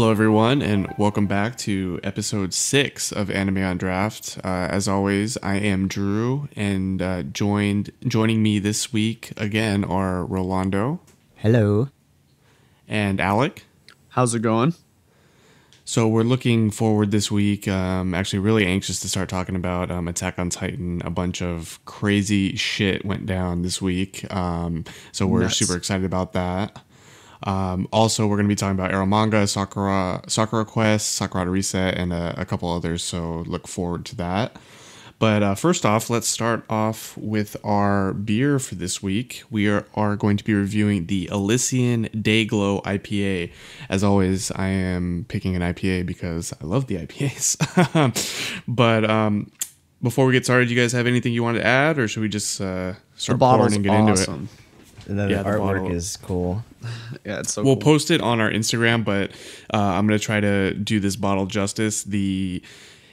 Hello, everyone, and welcome back to episode six of Anime on Draft. Uh, as always, I am Drew, and uh, joined joining me this week again are Rolando Hello. and Alec. How's it going? So we're looking forward this week. Um, actually, really anxious to start talking about um, Attack on Titan. A bunch of crazy shit went down this week, um, so we're Nuts. super excited about that. Um, also, we're going to be talking about Eromanga, Sakura, Sakura Quest, Sakurada Reset, and a, a couple others. So look forward to that. But uh, first off, let's start off with our beer for this week. We are, are going to be reviewing the Elysian Dayglow IPA. As always, I am picking an IPA because I love the IPAs. but um, before we get started, do you guys have anything you want to add, or should we just uh, The start pouring and get into it? awesome. And then Yeah, the the artwork bottle- is cool. Yeah, it's so We'll cool. post it on our Instagram, but uh, I'm gonna try to do this bottle justice. The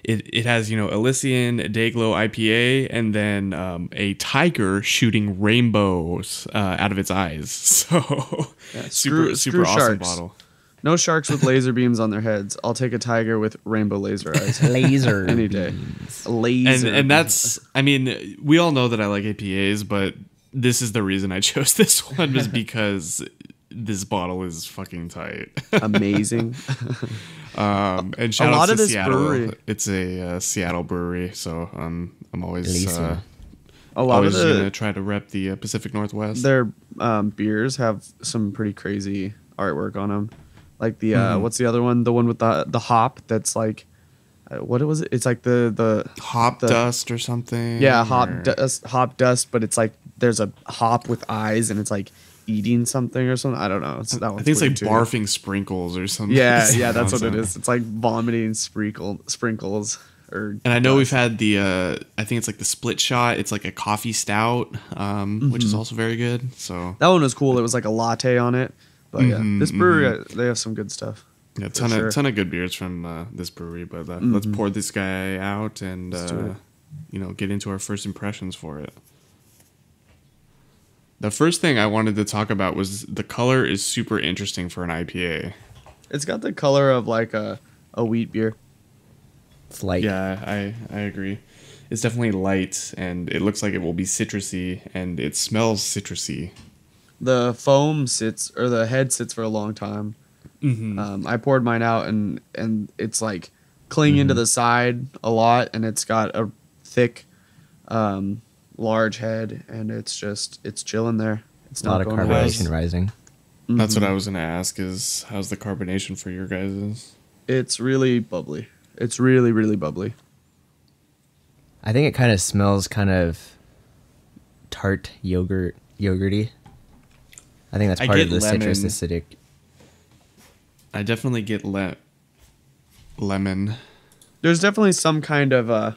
it, it has you know Elysian Dayglow IPA and then um, a tiger shooting rainbows uh, out of its eyes. So super screw- super screw awesome sharks. bottle. no sharks with laser beams on their heads. I'll take a tiger with rainbow laser eyes Laser. any day. And Laser. and that's I mean we all know that I like APAs, but this is the reason I chose this one is because this bottle is fucking tight. amazing. Um, and shout lot out to of this Seattle. brewery- It's a uh, Seattle brewery, so um, I'm always uh, A lot of always gonna try to rep the uh, Pacific Northwest. their um, beers have some pretty crazy artwork on them. Like the uh, Mhm. what's the other one? The one with the the hop that's like uh, what was it? It's like the the Hop the- dust or something. yeah hop or- dust hop dust, but it's like there's a hop with eyes and it's like eating something or something. I don't know. It's, that I think it's like too. barfing sprinkles or something. Yeah, yeah, that's what it is. It's like vomiting sprinkle sprinkles or And I know we've had the uh, I think it's like the split shot. It's like a coffee stout, um, which is Mhm. also very good. So that one was cool. It was like a latte on it. But yeah, Mhm, this brewery uh, they have some good stuff. yeah, ton sure. of ton of good beers from uh, this brewery. But uh, let's Mhm. pour this guy out and uh, you know get into our first impressions for it. The first thing I wanted to talk about was the color is super interesting for an IPA. It's got the color of like a a wheat beer. It's like Yeah, I I agree. It's definitely light and it looks like it will be citrusy and it smells citrusy. The foam sits or the head sits for a long time. Mm-hmm. Um, I poured mine out and and it's like clinging to Mm-hmm. the side a lot, and it's got a thick, um, large head, and it's just it's chilling there. It's not a lot of going to waste. carbonation rising. That's what. I was gonna ask is how's the carbonation for your guys's? It's really bubbly. It's really really bubbly. I think it kind of smells kind of tart yogurt yogurty. I think that's part of the citrus acidic. I definitely get le- lemon. There's definitely some kind of uh,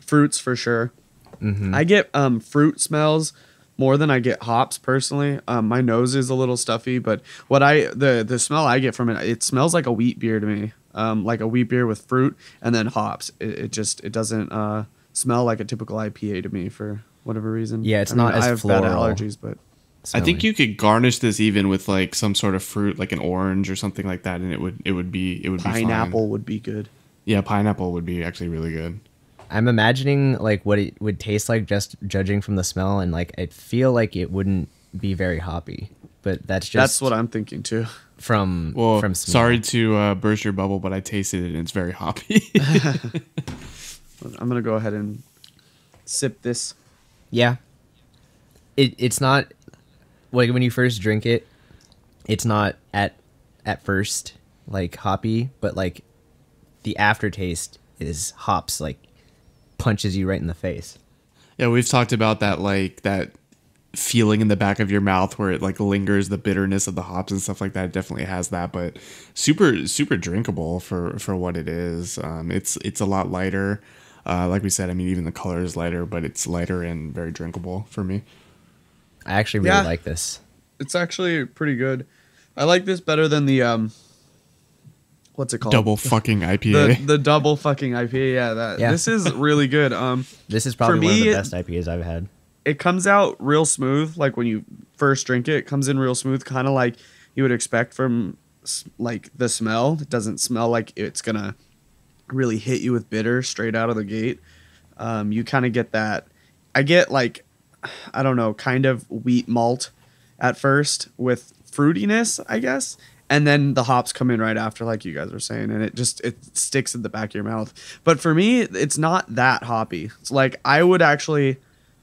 fruits for sure. Hmm I get um fruit smells more than I get hops personally. Um, my nose is a little stuffy, but what I the the smell I get from it, it smells like a wheat beer to me. Um, like a wheat beer with fruit and then hops. It, it just it doesn't uh smell like a typical IPA to me for whatever reason. Yeah, it's I mean, not as I have bad allergies, but I think you could garnish this even with like some sort of fruit, like an orange or something like that, and it would it would be it would be pineapple would be good. Yeah, pineapple would be actually really good. I'm imagining like what it would taste like just judging from the smell, and like I feel like it wouldn't be very hoppy. But that's just That's what I'm thinking too. from Well, from smell. sorry to uh, burst your bubble, but I tasted it and it's very hoppy. I'm gonna go ahead and sip this. Yeah. It it's not like when you first drink it, it's not at at first like hoppy, but like the aftertaste is hops like punches you right in the face. Yeah, we've talked about that like that feeling in the back of your mouth where it like lingers the bitterness of the hops and stuff like that. It definitely has that, but super super drinkable for for what it is. Um, it's it's a lot lighter. Uh, like we said, I mean, even the color is lighter, but it's lighter and very drinkable for me. I actually really Yeah. like this. It's actually pretty good. I like this better than the um. What's it called? Double fucking IPA. the double fucking IPA. Yeah, that Yeah. this is really good. Um, This is probably one of the best IPAs I've had. it comes out real smooth. Like when you first drink it, it comes in real smooth, kind of like you would expect from like the smell. It doesn't smell like it's gonna really hit you with bitter straight out of the gate. Um, you kind of get that. I get like, I don't know, kind of wheat malt at first with fruitiness, I guess, and then the hops come in right after, like you guys were saying, and it just it sticks in the back of your mouth. But for me, it's not that hoppy. It's like I would actually,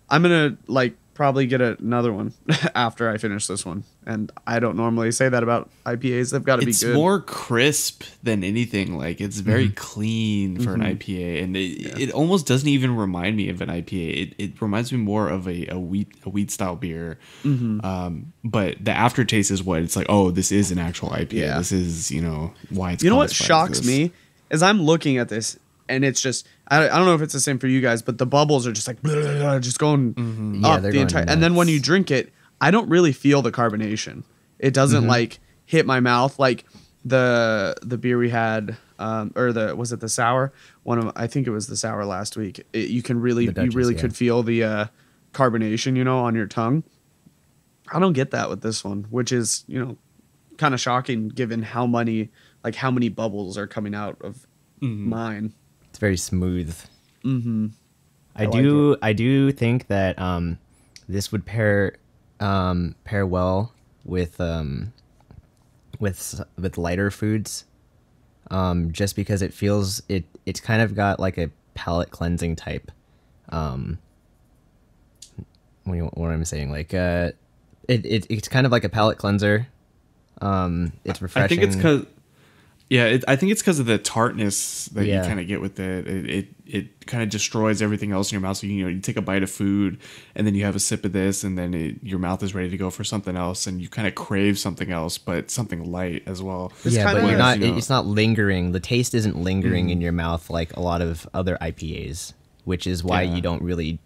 I'm gonna like probably get another one after I finish this one, and I don't normally say that about IPAs. They've got to be it's more crisp than anything. Like it's very mm-hmm. clean for an mm-hmm. IPA, and it, it almost doesn't even remind me of an IPA. It, it reminds me more of a, a wheat a wheat style beer. Mm-hmm. Um, but the aftertaste is what it's like. Oh, this is an actual IPA. Yeah. This is you know why it's. you know what shocks this. me is I'm looking at this and it's just I, I don't know if it's the same for you guys, but the bubbles are just like just going Yeah, up they're the going entire. And then when you drink it, I don't really feel the carbonation. It doesn't Mm-hmm. like hit my mouth like the the beer we had um, or the was it the sour one of I think it was the sour last week. It, you can really The you really yeah. could feel the uh, carbonation, you know, on your tongue. I don't get that with this one, which is you know kind of shocking given how many like how many bubbles are coming out of Mm-hmm. mine. It's very smooth. Mm-hmm. I, I like do I do think that um, this would pair um, pair well with um, with with lighter foods, um, just because it feels it it's kind of got like a palate cleansing type. Um, what, you, what am saying? Like uh, it, it it's kind of like a palate cleanser. Um, it's refreshing. I think it's because. Yeah, it, I think it's because of the tartness that Yeah. you kind of get with it. It it, it kind of destroys everything else in your mouth. So you know, you take a bite of food, and then you have a sip of this, and then it, your mouth is ready to go for something else, and you kind of crave something else, but something light as well. It's yeah, but you're not. You know- It's not lingering. The taste isn't lingering in mm. your mouth like a lot of other IPAs, which is why Yeah. you don't really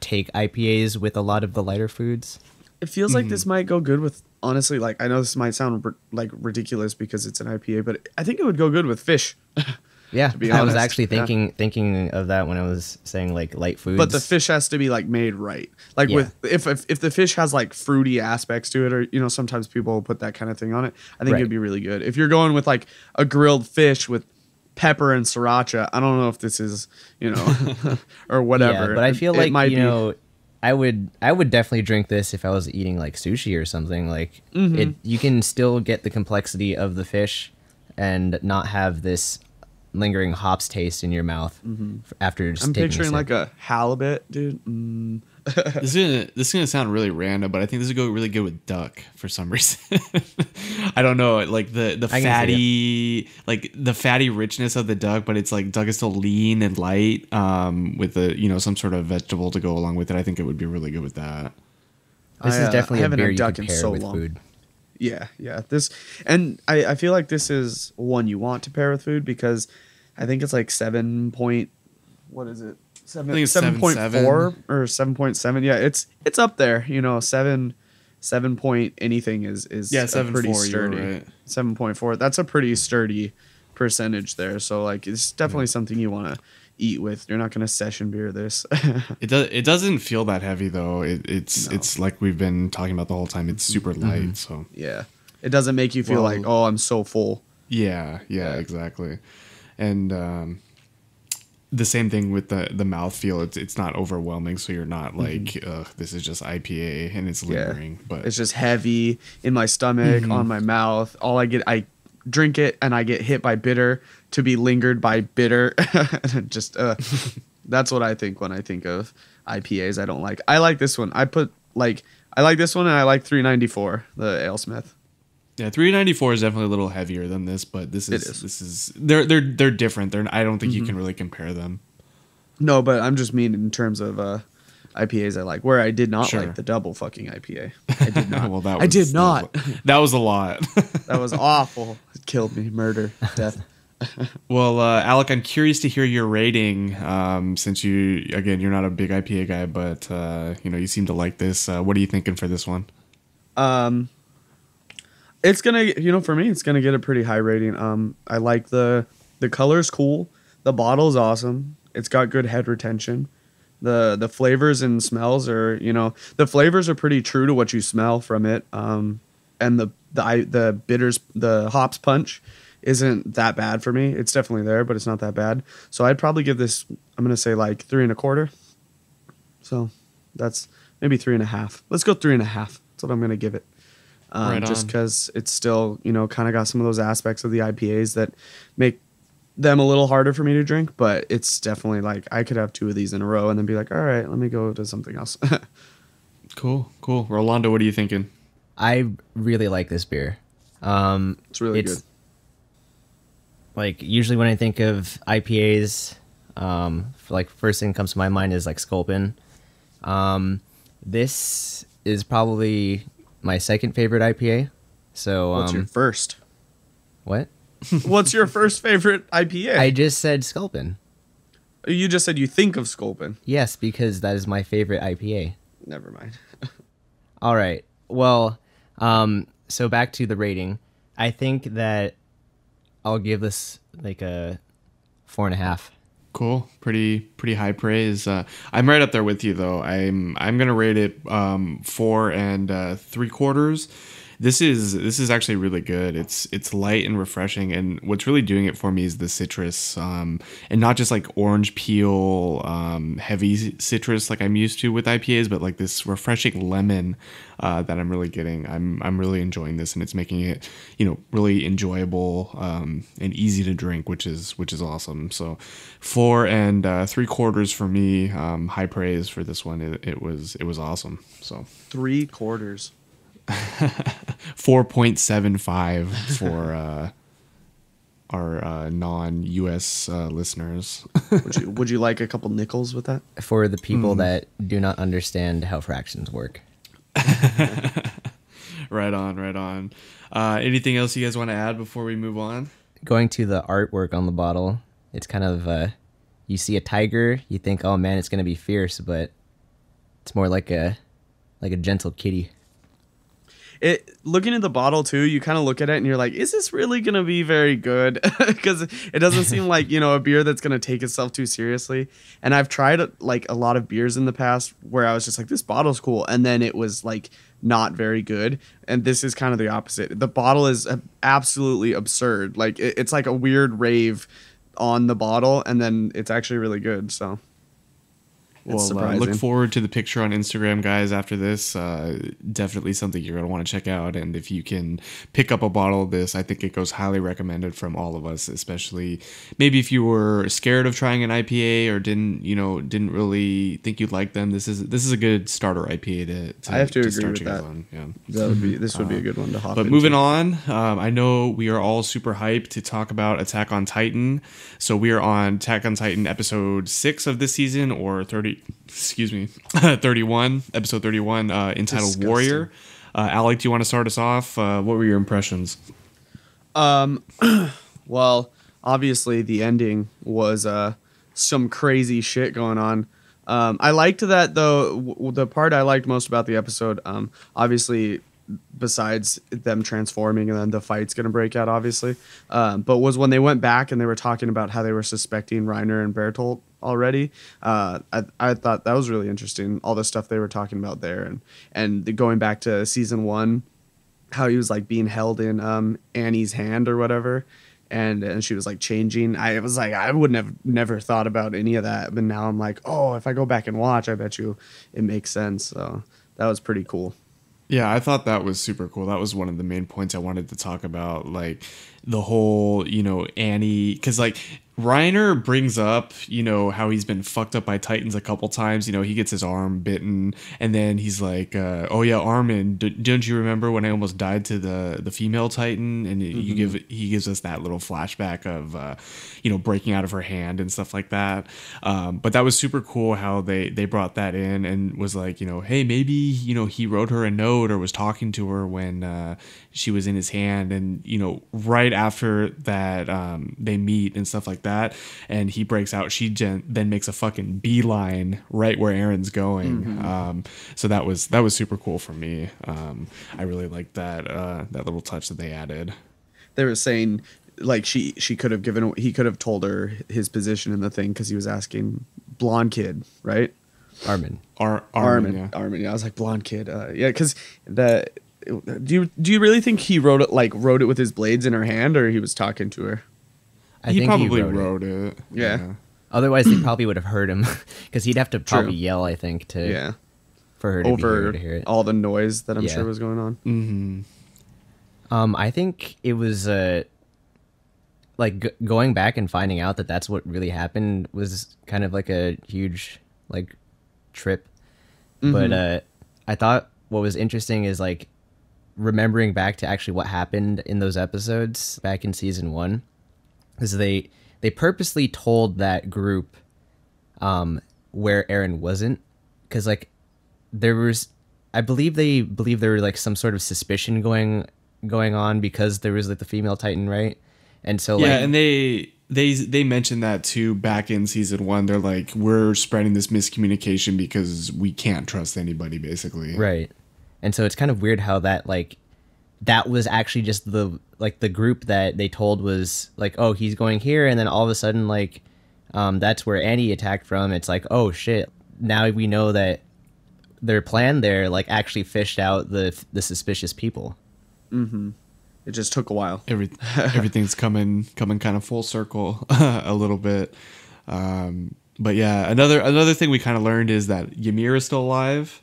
take IPAs with a lot of the lighter foods. It feels like Mm-hmm. this might go good with honestly. Like I know this might sound r- like ridiculous because it's an IPA, but I think it would go good with fish. Yeah, be I was actually yeah. thinking thinking of that when I was saying like light foods. But the fish has to be like made right. Like Yeah. with if, if if the fish has like fruity aspects to it, or you know sometimes people put that kind of thing on it. I think Right. it'd be really good. If you're going with like a grilled fish with pepper and sriracha, I don't know if this is you know or whatever. Yeah, but I feel it like might you be- know, I would I would definitely drink this if I was eating like sushi or something. Like Mm-hmm. it, you can still get the complexity of the fish, and not have this lingering hops taste in your mouth f- after just Mm-hmm. I'm taking picturing a like a halibut, dude. Mm. this is gonna this is gonna sound really random, but I think this would go really good with duck for some reason. I don't know, like the the I fatty, like the fatty richness of the duck, but it's like duck is still lean and light, um, with the you know some sort of vegetable to go along with it. I think it would be really good with that. This I, is uh, definitely I a haven't beer had you duck could in pair so with long. food. Yeah, yeah. This and I, I feel like this is one you want to pair with food because I think it's like seven point what is it? Seven I think it's seven point 7.7. four or seven point seven. Yeah, it's it's up there. You know, seven seven point anything is is Yeah, 7.4, pretty were sturdy. right. Seven point four. That's a pretty sturdy percentage there. So like it's definitely something you want to eat with. You're not gonna session beer this. It does. It doesn't feel that heavy though. It, it's No. it's like we've been talking about the whole time. It's super light. So yeah. It doesn't make you feel Well- like, oh, I'm so full. yeah, yeah, Yeah. exactly. And um, the same thing with the the mouth feel. It's it's not overwhelming, so you're not like, ugh, this is just IPA and it's Mm-hmm. Yeah. lingering. But It's just heavy in my stomach, Mm-hmm. on my mouth. All I get, I drink it and I get hit by bitter to be lingered by bitter. just uh, that's what I think when I think of IPAs. I don't like. I like this one. I put like I like this one and I like 394, the AleSmith. Yeah, 394 is definitely a little heavier than this. But this is, is. this is they're they're they're different. They're I don't think Mm-hmm. you can really compare them. No, but I'm just mean in terms of uh, IPAs I like. Where I did not Sure. like the double fucking IPA. I did not. well, that was, I did not. That was a lot. that was awful. It killed me. Murder. Death. Well, uh, Alec, I'm curious to hear your rating. Um, since you, again, you're not a big IPA guy, but uh, you know you seem to like this. Uh, what are you thinking for this one? Um, it's gonna, you know, for me, it's gonna get a pretty high rating. Um, I like the the color's cool. The bottle's awesome. It's got good head retention. The the flavors and smells are, you know, the flavors are pretty true to what you smell from it. Um, and the the the bitters the hops punch isn't that bad for me. It's definitely there, but it's not that bad. So I'd probably give this. I'm gonna say like three and a quarter. So that's maybe three and a half. Let's go three and a half. That's what I'm gonna give it. Um, Right just because it's still you know kind of got some of those aspects of the IPAs that make them a little harder for me to drink, but it's definitely like I could have two of these in a row and then be like, all right, let me go to something else. Cool, cool. Rolando, what are you thinking? I really like this beer. Um, it's really good. Like usually when I think of IPAs, um, like first thing that comes to my mind is like Sculpin. Um, this is probably my second favorite IPA. So What's um, your first? what? What's your first favorite IPA? I just said Sculpin. you just said you think of Sculpin. Yes, because that is my favorite IPA. Never mind. All right. Well, um, so back to the rating. I think that I'll give this like a four and a half. Cool, pretty pretty high praise. Uh, I'm right up there with you though. I'm I'm gonna rate it um, four and uh, three quarters. This is this is actually really good. It's it's light and refreshing, and what's really doing it for me is the citrus, um, and not just like orange peel, um, heavy citrus like I'm used to with IPAs, but like this refreshing lemon uh, that I'm really getting. I'm I'm really enjoying this, and it's making it you know really enjoyable um, and easy to drink, which is which is awesome. So four and uh, three quarters for me. Um, high praise for this one. It, it was it was awesome. So Three quarters. four point seven five for uh, our uh, non-U.S. Uh, listeners. Would you would you like a couple nickels with that? For the people that do not understand how fractions work. right on, right on. Uh, anything else you guys want to add before we move on? Going to the artwork on the bottle, it's kind of uh, you see a tiger, you think, oh man, it's gonna be fierce, but it's more like a like a gentle kitty. It looking at the bottle too, you kind of look at it and you're like, is this really gonna be very good? Because it doesn't seem like you know a beer that's gonna take itself too seriously. And I've tried like a lot of beers in the past where I was just like, this bottle's cool, and then it was like not very good. And this is kind of the opposite. The bottle is absolutely absurd. Like it, it's like a weird rave on the bottle, and then it's actually really good. So. Well, uh, look forward to the picture on Instagram, guys. After this, uh, definitely something you're gonna want to check out. And if you can pick up a bottle of this, I think it goes highly recommended from all of us. Especially maybe if you were scared of trying an IPA or didn't, you know, didn't really think you'd like them. This is this is a good starter IPA to. to I have to agree start with that. on. Yeah. That would be this would be a good one to hop. But into. moving on, um, I know we are all super hyped to talk about Attack on Titan. So we are on Attack on Titan episode six of this season, or thirty, excuse me, thirty-one, episode thirty-one, uh, entitled Disgusting. Warrior. Uh, Alec, do you want to start us off? Uh, what were your impressions? Um, well, obviously the ending was uh some crazy shit going on. Um, I liked that though. W- the part I liked most about the episode, um, obviously, besides them transforming and then the fight's gonna break out, obviously, um, but was when they went back and they were talking about how they were suspecting Reiner and Bertolt already. Uh, I, I thought that was really interesting. All the stuff they were talking about there, and and the, going back to season one, how he was like being held in um Annie's hand or whatever and and she was like changing I was like I wouldn't have never thought about any of that but now I'm like oh if I go back and watch I bet you it makes sense so that was pretty cool Yeah, I thought that was super cool. That was one of the main points I wanted to talk about, like the whole, you know, Annie, because like Reiner brings up, you know, how he's been fucked up by Titans a couple times. You know, he gets his arm bitten, and then he's like, uh, "Oh yeah, Armin, d- don't you remember when I almost died to the the female Titan?" And you give he gives us that little flashback of, uh, you know, breaking out of her hand and stuff like that. Um, but that was super cool how they they brought that in and was like, you know, hey, maybe you know he wrote her a note or was talking to her when uh, she was in his hand, and you know, right after that um, they meet and stuff like that, and he breaks out. She gen- then makes a fucking beeline right where Eren's going. Um, so that was that was super cool for me. Um, I really liked that uh, that little touch that they added. they were saying like she she could have given he could have told her his position in the thing because he was asking blonde kid right Armin. Ar- Armin yeah. Armin yeah I was like blonde kid uh, yeah because the do you do you really think he wrote it like wrote it with his blades in her hand, or he was talking to her? I he think probably he wrote, wrote, it. it. Yeah. Otherwise, they probably would have heard him because he'd have to probably True. yell. I think to Yeah, for her to over here to hear it. all the noise that I'm Yeah. sure was going on. hmm Um, I think it was uh, like g- going back and finding out that that's what really happened was kind of like a huge like trip. But uh, I thought what was interesting is like remembering back to actually what happened in those episodes back in season one, is they they purposely told that group um, where Eren wasn't, because like there was I believe they believe there were like some sort of suspicion going going on because there was like the female Titan, right? And so like yeah, and they they they mentioned that too back in season one. They're like, we're spreading this miscommunication because we can't trust anybody, basically. right. And so it's kind of weird how that like that was actually just the like the group that they told was like, oh, he's going here, and then all of a sudden like um, that's where Annie attacked from. It's like, oh shit, now we know that their plan there like actually fished out the the suspicious people. Mm-hmm. It just took a while. Every everything's coming coming kind of full circle a little bit. Um, but yeah, another another thing we kind of learned is that Ymir is still alive.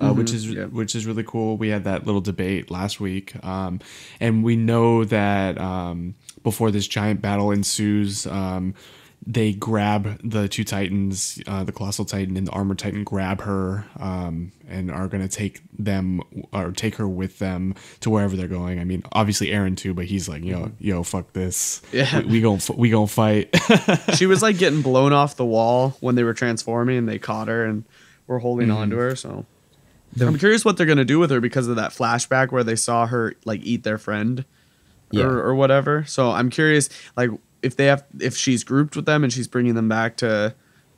Uh, which is yeah. which is really cool. We had that little debate last week, um, and we know that um, before this giant battle ensues, um, they grab the two titans, uh, the colossal titan and the armor titan, grab her um, and are going to take them or take her with them to wherever they're going. I mean, obviously Eren too, but he's like, yo, yo, fuck this. Yeah. we, we gon' we gonna fight. she was like getting blown off the wall when they were transforming, and they caught her and were holding on to her. So I'm curious what they're gonna do with her because of that flashback where they saw her like eat their friend, Yeah. or, or whatever. So I'm curious, like if they have if she's grouped with them and she's bringing them back to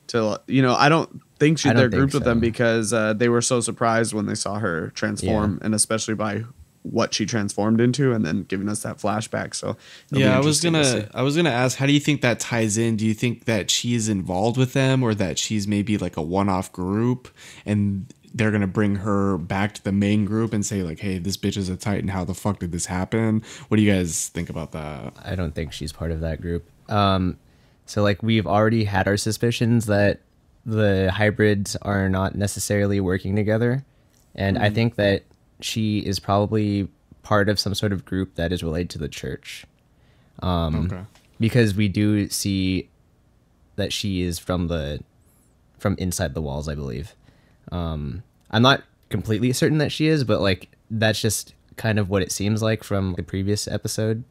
to you know I don't think she, I don't they're think grouped with them because uh, they were so surprised when they saw her transform, and especially by what she transformed into, and then giving us that flashback. So yeah, I was interesting to gonna. I was gonna ask, how do you think that ties in? Do you think that she is involved with them, or that she's maybe like a one-off group, and they're gonna bring her back to the main group and say like, hey, this bitch is a titan. How the fuck did this happen? What do you guys think about that? I don't think she's part of that group. Um, so like we've already had our suspicions that the hybrids are not necessarily working together, and I think that she is probably part of some sort of group that is related to the church, Um, okay. because we do see that she is from the from inside the walls, I believe. Um, I'm not completely certain that she is, but like that's just kind of what it seems like from the previous episode.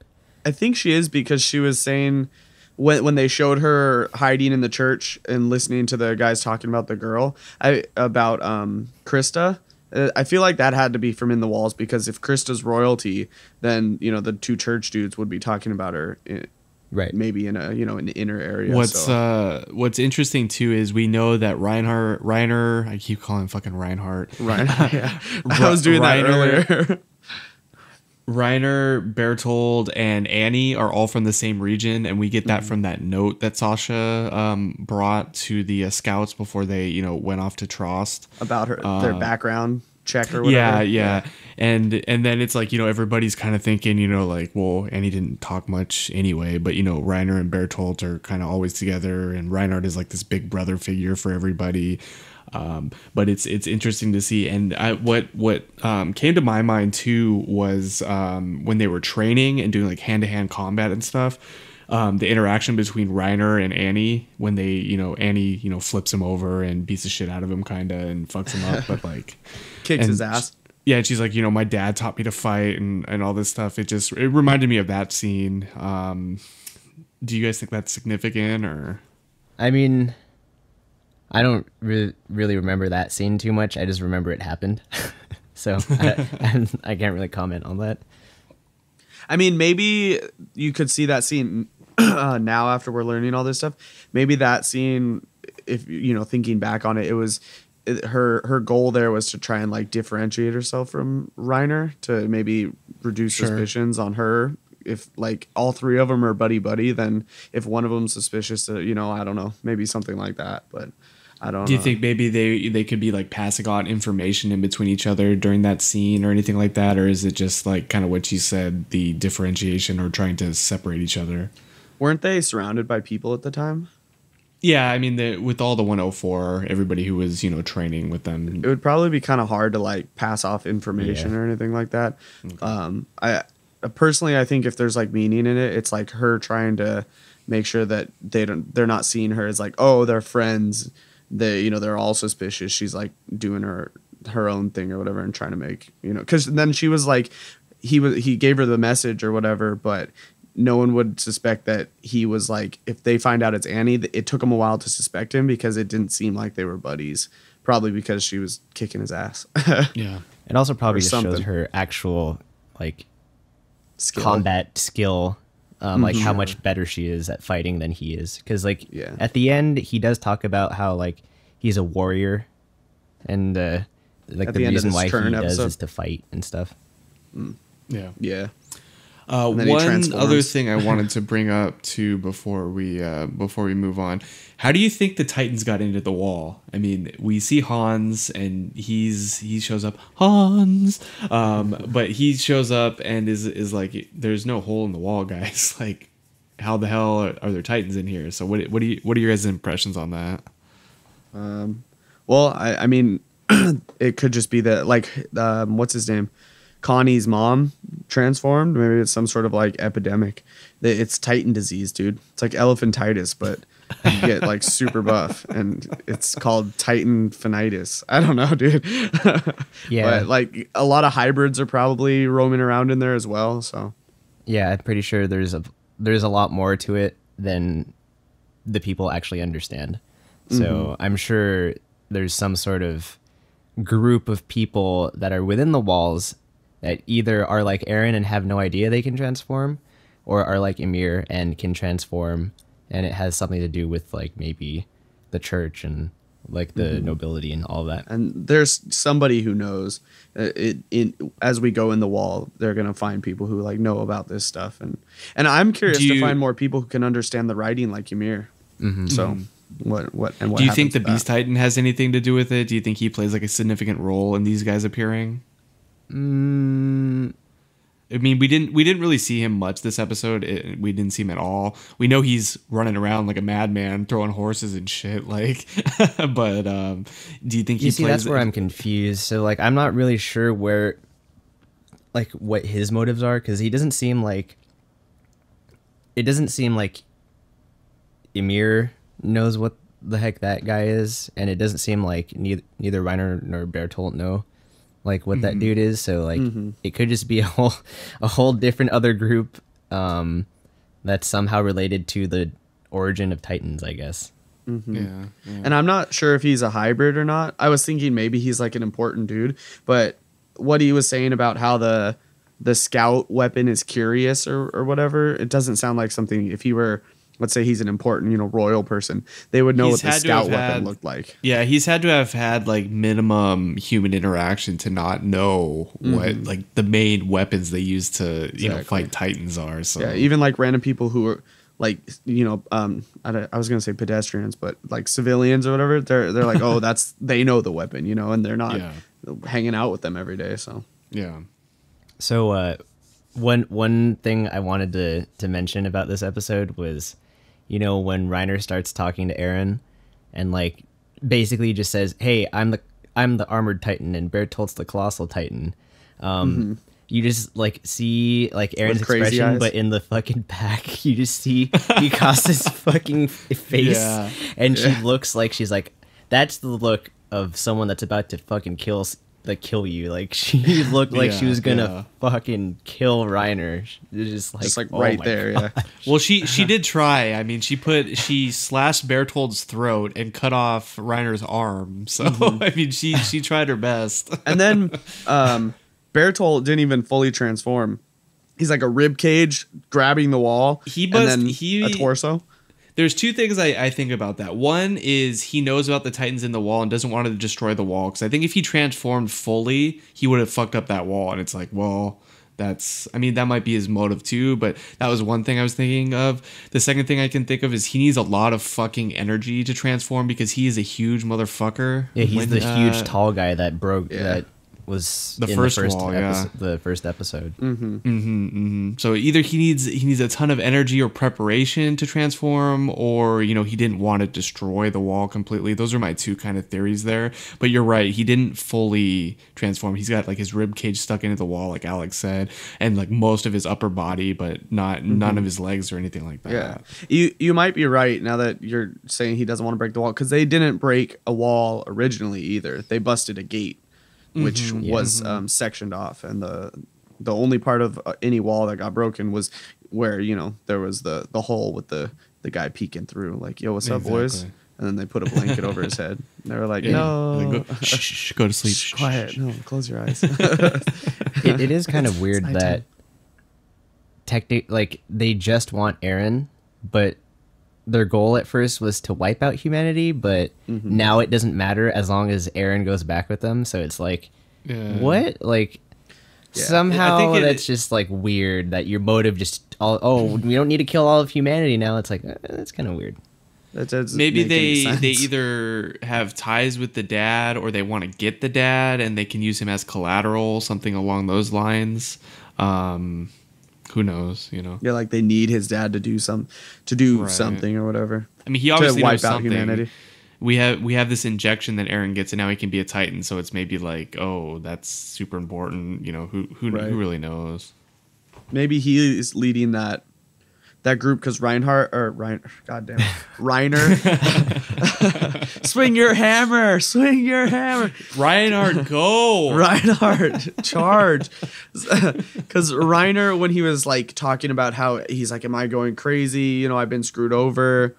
I think she is because she was saying when when they showed her hiding in the church and listening to the guys talking about the girl, I about um Krista. uh, I feel like that had to be from in the walls because if Krista's royalty, then you know the two church dudes would be talking about her, Right. maybe in a you know in an inner area. What's so. uh what's interesting too is we know that Reinhardt Reiner I keep calling fucking Reinhardt. Ryan, yeah. I was doing that earlier. Reiner, Bertolt, and Annie are all from the same region, and we get that from that note that Sasha um, brought to the uh, scouts before they, you know, went off to Trost. about her their Uh, background check or whatever. Yeah, yeah, and and then it's like you know everybody's kind of thinking you know like well Annie didn't talk much anyway, but you know Reiner and Bertolt are kind of always together, and Reinhardt is like this big brother figure for everybody. Um, but it's it's interesting to see, and I, what what um, came to my mind too was um, when they were training and doing like hand to hand combat and stuff. Um, the interaction between Reiner and Annie when they, you know, Annie, you know, flips him over and beats the shit out of him, kind of, and fucks him up, but like Kicks and his ass. yeah, and she's like, you know, my dad taught me to fight and and all this stuff. It just it reminded me of that scene. Um, do you guys think that's significant or? I mean, I don't re- really remember that scene too much. I just remember it happened. so I, I can't really comment on that. I mean, maybe you could see that scene uh, now after we're learning all this stuff. Maybe that scene, if you know, thinking back on it, it was it, her her goal there was to try and like differentiate herself from Reiner to maybe reduce Sure. suspicions on her. If like all three of them are buddy buddy, then if one of them's suspicious, uh, you know, I don't know, maybe something like that. But I don't. Do you know. think maybe they they could be like passing on information in between each other during that scene or anything like that, or is it just like kind of what you said, the differentiation or trying to separate each other? weren't they surrounded by people at the time? Yeah, I mean, the, with all the 104, everybody who was you know training with them. It would probably be kind of hard to like pass off information Yeah. or anything like that. Um, I personally, I think if there's like meaning in it, it's like her trying to make sure that they don't they're not seeing her as like oh they're friends. They you know they're all suspicious. She's like doing her her own thing or whatever and trying to make you know because then she was like he was he gave her the message or whatever, but no one would suspect that he was like if they find out it's Annie. It took them a while to suspect him because it didn't seem like they were buddies. Probably because she was kicking his ass. Yeah, It also probably Or just shows her actual like Skill. combat skill, um, like how much better she is at fighting than he is. Because like Yeah. at the end, he does talk about how like he's a warrior, and uh, like At the, the reason why he current does is to fight and stuff. yeah. Yeah. Uh, And then he one other thing I wanted to bring up too before we uh, before we move on, how do you think the Titans got into the wall? I mean, we see Hans and he's he shows up Hans, um, but he shows up and is is like, there's no hole in the wall, guys. Like, how the hell are, are there Titans in here? So what what do you what are your guys' impressions on that? Well, I, I mean, it could just be that like um, what's his name, Connie's mom transformed. Maybe it's some sort of like epidemic. It's Titan disease, dude. It's like elephantitis, but you get like super buff, and it's called Titan phinitis. I don't know, dude. Yeah. but like a lot of hybrids are probably roaming around in there as well. So Yeah, I'm pretty sure there's a there's a lot more to it than the people actually understand. So mm-hmm. I'm sure there's some sort of group of people that are within the walls that either are like Eren and have no idea they can transform, or are like Ymir and can transform, and it has something to do with like maybe the church and like the mm-hmm. nobility and all that. and there's somebody who knows uh, it in as we go in the wall they're gonna find people who like know about this stuff and and i'm curious Do to find more people who can understand the writing like ymir mm-hmm. so mm-hmm. what what and what do you think the with that? Beast Titan has anything to do with it? Do you think he plays like a significant role in these guys appearing? Mm, I mean, we didn't we didn't really see him much this episode. It, we didn't see him at all. We know he's running around like a madman, throwing horses and shit. Like, but um, do you think he you see, plays? that's where I'm confused. So like, I'm not really sure where, like, what his motives are because he doesn't seem like. It doesn't seem like. Ymir knows what the heck that guy is, and it doesn't seem like neither neither Reiner nor Bertolt know, like what that mm-hmm. dude is. So like, mm-hmm. it could just be a whole, a whole different other group, um, that's somehow related to the origin of Titans, I guess. Mm-hmm. yeah, yeah. and i'm not sure if he's a hybrid or not i was thinking maybe he's like an important dude but what he was saying about how the the scout weapon is curious or, or whatever it doesn't sound like something if he were let's say he's an important you know royal person they would know He's what the scout weapon had- looked like Yeah, he's had to have had like minimum human interaction to not know what Mm-hmm. like the main weapons they use to you know fight titans are. So Yeah, even like random people who are like you know um I, I was gonna say pedestrians, but like civilians or whatever. They're they're like oh that's they know the weapon, you know, and they're not Yeah. hanging out with them every day. So yeah, So uh, one one thing I wanted to to mention about this episode was, you know, when Reiner starts talking to Eren, and like basically just says, "Hey, I'm the I'm the armored titan, and Bertolt's the colossal titan." Um, You just like see like Eren's Mm-hmm. expression, eyes. but in the fucking back, you just see Mikasa's fucking face, Yeah. and she looks like she's like, "That's the look of someone that's about to fucking kill." S- Like kill you, like she looked like she was gonna yeah. fucking kill Reiner. It's just like, just like oh right there, God. yeah. Well, she she did try. I mean, she put she slashed Bertolt's throat and cut off Reiner's arm. So Mm-hmm. I mean, she she tried her best. And then um Bertolt didn't even fully transform. He's like a rib cage grabbing the wall. He and then he- a torso. There's two things I, I think about that. One is he knows about the Titans in the wall and doesn't want to destroy the wall. Because I think if he transformed fully, he would have fucked up that wall. And it's like, well, that's I mean that might be his motive too, but that was one thing I was thinking of. The second thing I can think of is he needs a lot of fucking energy to transform because he is a huge motherfucker. Yeah, he's When, the huge uh, tall guy that broke Yeah. that was The in first the first wall, episo- yeah. the first episode. Mm-hmm. Mm-hmm, mm-hmm. So either he needs he needs a ton of energy or preparation to transform, or you know he didn't want to destroy the wall completely. Those are my two kind of theories there. But you're right, he didn't fully transform. He's got like his rib cage stuck into the wall, like Alex said, and like most of his upper body, but not none of his legs or anything like that. Yeah, you you might be right now that you're saying he doesn't want to break the wall because they didn't break a wall originally either. They busted a gate, which was um, sectioned off, and the the only part of uh, any wall that got broken was where you know there was the the hole with the the guy peeking through, like yo, what's up, boys? And then they put a blanket over his head. And they were like, Yeah. no, go, shh, shh, go to sleep. Shh, quiet, no, close your eyes. it, it is kind of weird that technic like they just want Eren, but their goal at first was to wipe out humanity, but Mm-hmm. now it doesn't matter as long as Eren goes back with them. So it's like, Yeah. what? Like Yeah. somehow I think it- that's just like weird that your motive just all oh we don't need to kill all of humanity now. It's like eh, that's kind of weird. That doesn't Maybe make any they they either have ties with the dad or they want to get the dad and they can use him as collateral, something along those lines. Um, who knows? You know. yeah, like they need his dad to do some to do Right. something or whatever. I mean, he obviously to wipe knows out something. humanity. We have we have this injection that Eren gets, and now he can be a Titan. So it's maybe like, oh, that's super important. You know, who who Right. who really knows? Maybe he is leading that that group because Reinhardt or Rein, goddamn Reiner, swing your hammer, swing your hammer, Reinhard, go! Reinhardt, charge. Because Reiner, when he was like talking about how he's like, "Am I going crazy? You know, I've been screwed over,"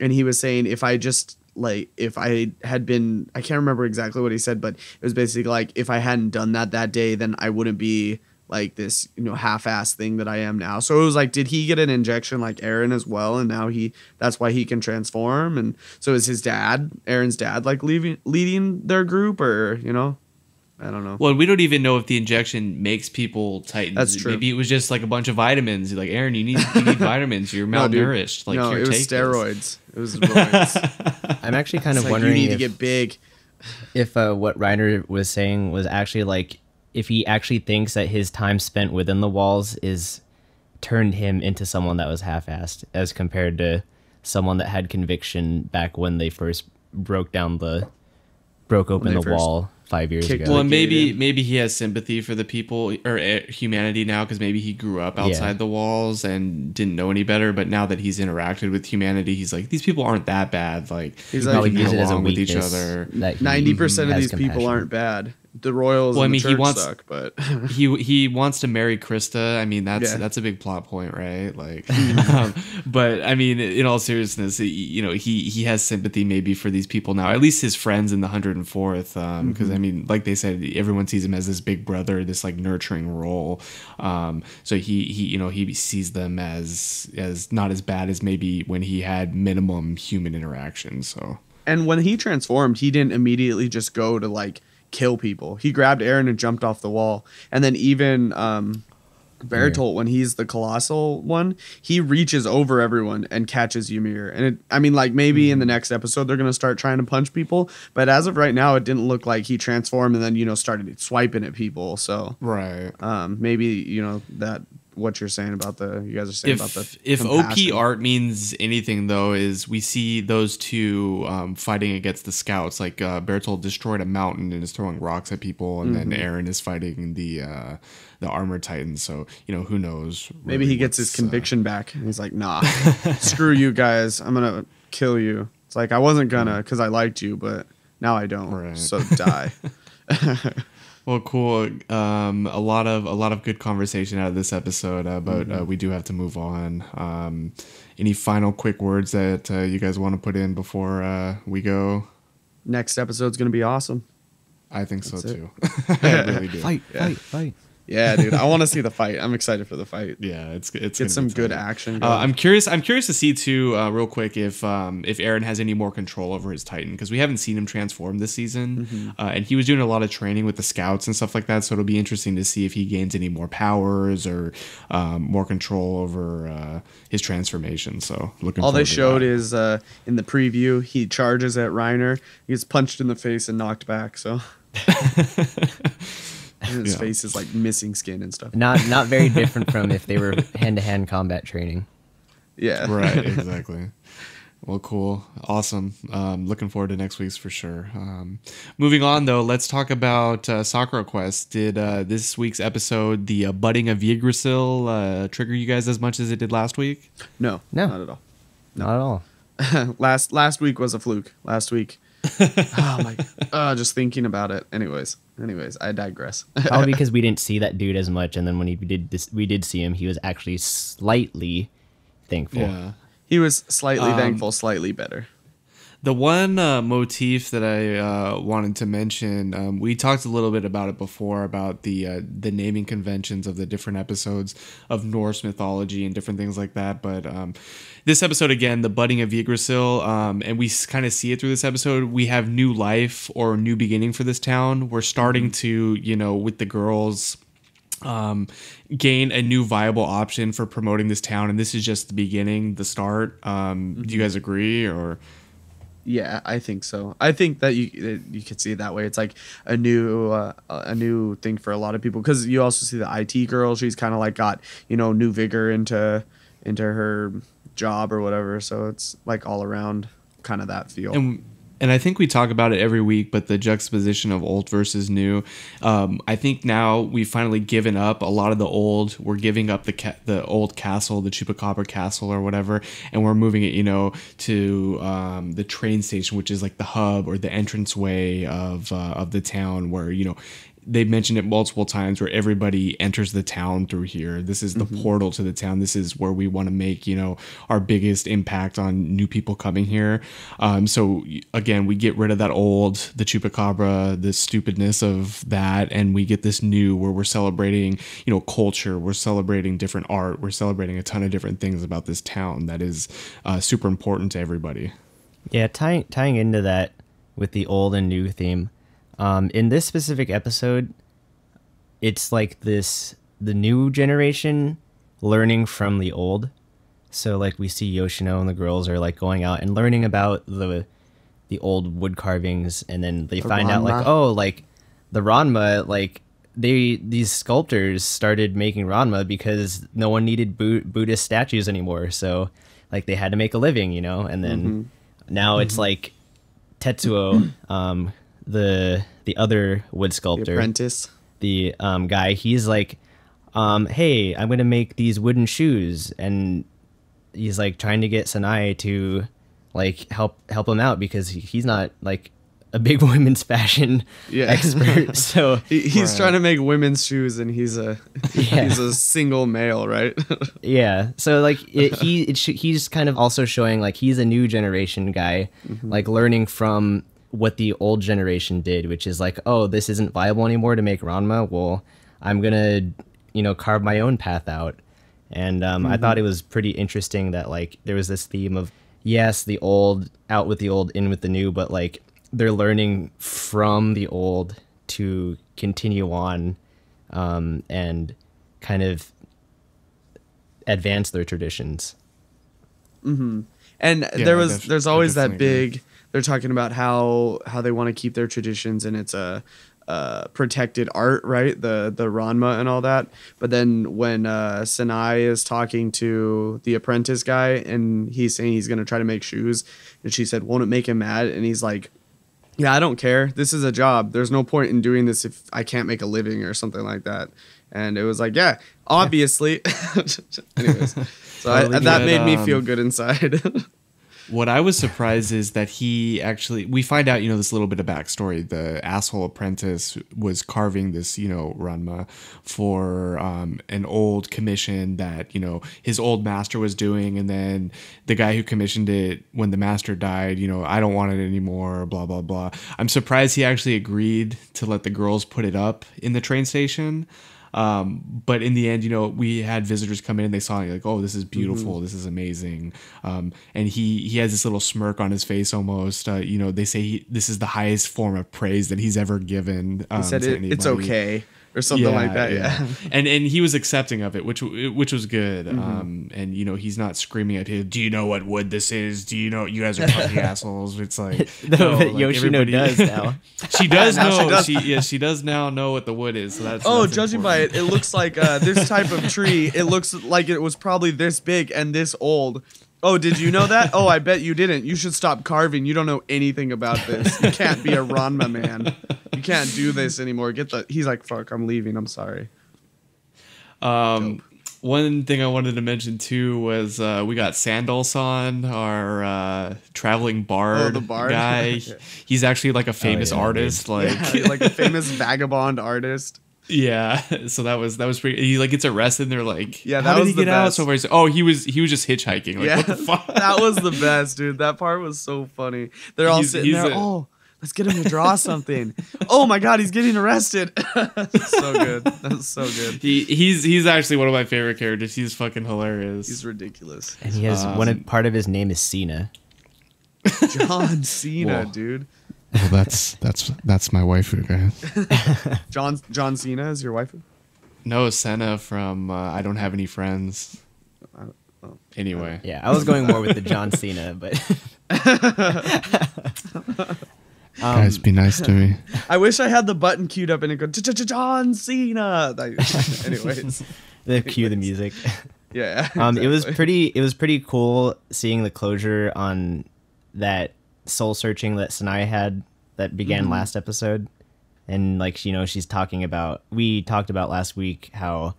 and he was saying, "If I just like, if I had been, I can't remember exactly what he said, but it was basically like, if I hadn't done that that day, then I wouldn't be." Like this you know half-ass thing that I am now. So it was like did he get an injection like Eren as well and now he that's why he can transform and so is his dad Eren's dad like leaving leading their group or you know I don't know. Well, we don't even know if the injection makes people Titans. That's true. Maybe it was just like a bunch of vitamins. Like Eren, you need you need vitamins. You're No, malnourished. like no, it was take this. steroids. It was roids. I'm actually kind it's of like you wondering need if, to get big. if uh, what Reiner was saying was actually like if he actually thinks that his time spent within the walls is turned him into someone that was half-assed as compared to someone that had conviction back when they first broke down the broke open the wall five years ago. Well, and maybe maybe he has sympathy for the people or uh, humanity now because maybe he grew up outside Yeah. the walls and didn't know any better. But now that he's interacted with humanity, he's like, these people aren't that bad. Like He's we like- probably can He use it as a with each other. Ninety percent of has these people aren't bad. The Royals Well, I mean, he wants- suck, but he he wants to marry Krista. I mean, that's Yeah. that's a big plot point, right? Like, um, but I mean, in all seriousness, he- you know, he he has sympathy maybe for these people now. At least his friends in the hundred and fourth, because I mean, like they said, everyone sees him as this big brother, this like nurturing role. Um, so he he you know he sees them as as not as bad as maybe when he had minimum human interaction. So. and when he transformed, he didn't immediately just go to like kill people. He grabbed Eren and jumped off the wall. And then even um Bertolt, when he's the colossal one, he reaches over everyone and catches Ymir. And it, I mean, like maybe in the next episode they're gonna start trying to punch people, but as of right now, it didn't look like he transformed and then you know started swiping at people. So Right. um, maybe you know that what you're saying about the you guys are saying about the if OP art means anything though is we see those two um, fighting against the scouts like uh, Bertolt destroyed a mountain and is throwing rocks at people and Mm-hmm. then Eren is fighting the uh, the armored titan so you know who knows Maybe he gets his uh, conviction back and he's like, nah, screw you guys. I'm going to kill you. It's like, I wasn't gonna because I liked you, but now I don't. Right. So die. well cool um, a lot of a lot of good conversation out of this episode uh, but Mm-hmm. uh, we do have to move on um, any final quick words that uh, you guys want to put in before uh, we go Next episode's going to be awesome. I think so it. too I really do Fight, Yeah. fight, fight. Yeah, dude. I want to see the fight. I'm excited for the fight. Yeah, it's it's Get some good action. Uh. I'm curious. I'm curious to see too, uh, real quick, if um, if Eren has any more control over his Titan because we haven't seen him transform this season, Mm-hmm. uh, and he was doing a lot of training with the scouts and stuff like that. So it'll be interesting to see if he gains any more powers or um, more control over uh, his transformation. So looking. All they showed is uh, in the preview, he charges at Reiner. He gets punched in the face and knocked back. So his Yeah. face is like missing skin and stuff. Not not very different from if they were hand to hand combat training. Yeah, right exactly well cool awesome um, looking forward to next week's for sure um, moving on though let's talk about uh, sakura quest did uh, this week's episode the uh, budding of yggdrasil uh, trigger you guys as much as it did last week No, No. not at all. Not at all. last last week was a fluke. Last week. oh my! Uh, just thinking about it. Anyways, anyways, I digress. Probably because we didn't see that dude as much, and then when he did this, we did see him, he was actually slightly thankful. yeah he was slightly Um, thankful, slightly better. The one uh, motif that I uh, wanted to mention, um, we talked a little bit about it before about the uh, the naming conventions of the different episodes of Norse mythology and different things like that. But um, this episode again, the budding of Yggdrasil, um, and we kind of see it through this episode. We have new life or new beginning for this town. We're starting to, you know, with the girls um, gain a new viable option for promoting this town, and this is just the beginning, the start. Um, Do you guys agree or? Yeah, I think so. I think that you you could see it that way. It's like a new uh, a new thing for a lot of people because you also see the IT girl. She's kind of like got you know new vigor into into her job or whatever. So it's like all around kind of that feel. and and I think we talk about it every week, but the juxtaposition of old versus new. Um, I think now we've finally given up a lot of the old. We're giving up the ca- the old castle, the Chupacabra castle or whatever, and we're moving it, you know, to um, the train station, which is like the hub or the entranceway of uh, of the town, where you know. They mentioned it multiple times where everybody enters the town through here. This is the portal to the town. This is where we want to make, you know, our biggest impact on new people coming here. Um, so again, we get rid of that old, the chupacabra, the stupidness of that, and we get this new where we're celebrating, you know, culture. We're celebrating different art. We're celebrating a ton of different things about this town that is uh, super important to everybody. Yeah, tying tying into that with the old and new theme. Um, in this specific episode, it's like this the new generation learning from the old. So like we see Yoshino and the girls are like going out and learning about the the old wood carvings and then they find out like oh like the Ranma like they these sculptors started making Ranma because no one needed Bu- Buddhist statues anymore. So like they had to make a living, you know. And then now it's like Tetsuo, um, the the other wood The sculptor, apprentice. the um, guy, he's like, um, "Hey, I'm gonna make these wooden shoes," and he's like trying to get Sanae to like help help him out because he, he's not like a big women's fashion Yeah. expert. So He, he's Right. trying to make women's shoes, and he's a Yeah. he's a single male, right? yeah, so like it, he it sh- he's kind of also showing like he's a new generation guy, like learning from what the old generation did, which is like, oh, this isn't viable anymore to make Ranma. Well, I'm gonna you know carve my own path out. And um, I thought it was pretty interesting that like there was this theme of yes, the old out with the old, in with the new, but like they're learning from the old to continue on um, and kind of advance their traditions. and Yeah, there was there's always that big. agree. They're talking about how how they want to keep their traditions and it's a uh, protected art right? The the ranma and all that. But then when uh is talking to the apprentice guy and he's saying he's going to try to make shoes and she said won't it make him mad? And he's like yeah i don't care. This is a job. There's no point in doing this if i can't make a living or something like that. And it was like yeah obviously. Anyways. So I, that made me Um, feel good inside What I was surprised is that he actually we find out, you know, this little bit of backstory. The asshole apprentice was carving this, you know, Ranma for um, an old commission that, you know, his old master was doing, and then the guy who commissioned it when the master died, you know, I don't want it anymore, blah blah blah. I'm surprised he actually agreed to let the girls put it up in the train station. Um, but in the end, you know, we had visitors come in and they saw it like, oh, this is beautiful, Mm-hmm. this is amazing. Um, and he he has this little smirk on his face almost. Uh, you know, they say he, this is the highest form of praise that he's ever given. Um, He said it, it's okay or something like that. Yeah. and and he was accepting of it, which which was good. Mm-hmm. Um, and you know, he's not screaming at him. Do you know what wood this is? Do you know you guys are fucking assholes? It's like No, no, like, Yoshino does now. she does Now know. she She, does. yeah, she does now know what the wood is. So that's Oh, that's judging by it, it looks like uh, this type of tree. It looks like it was probably this big and this old. Oh, did you know that? Oh, I bet you didn't. You should stop carving. You don't know anything about this. You can't be a Ranma man. You can't do this anymore. Get the. He's like, fuck. I'm leaving. I'm sorry. Um, one thing I wanted to mention too was uh, we got Sandal-san, our uh, traveling bard, Oh, the bard? guy. Yeah. He's actually like a famous yeah, artist. Like Yeah, like a famous vagabond artist. Yeah, so that was that was pretty. He like gets arrested, and they're like, Yeah, "How that did he the get out so far?" He's like, oh, he was he was just hitchhiking. Like, yeah, what the fuck? that was the best, dude. That part was so funny. They're all He's- sitting he's there. a- oh, let's get him to draw something. oh my god, he's getting arrested. so good. That's so good. he he's he's actually one of my favorite characters. He's fucking hilarious. He's ridiculous. And he has one Um, of, part of his name is Cena. John Cena, Whoa. dude. Well, that's that's that's my waifu, guys. John John Cena is your wife? no, Senna from uh, I don't have any friends. oh. Anyway, Yeah, I was going more with the John Cena, but guys, be nice to me. I wish I had the button queued up and it go John Cena. Like, Anyways, the cue the music. yeah. Um, it was pretty. It was pretty cool seeing the closure on that soul searching that Sanae had that began Mm-hmm. last episode, and like you know she's talking about. We talked about last week how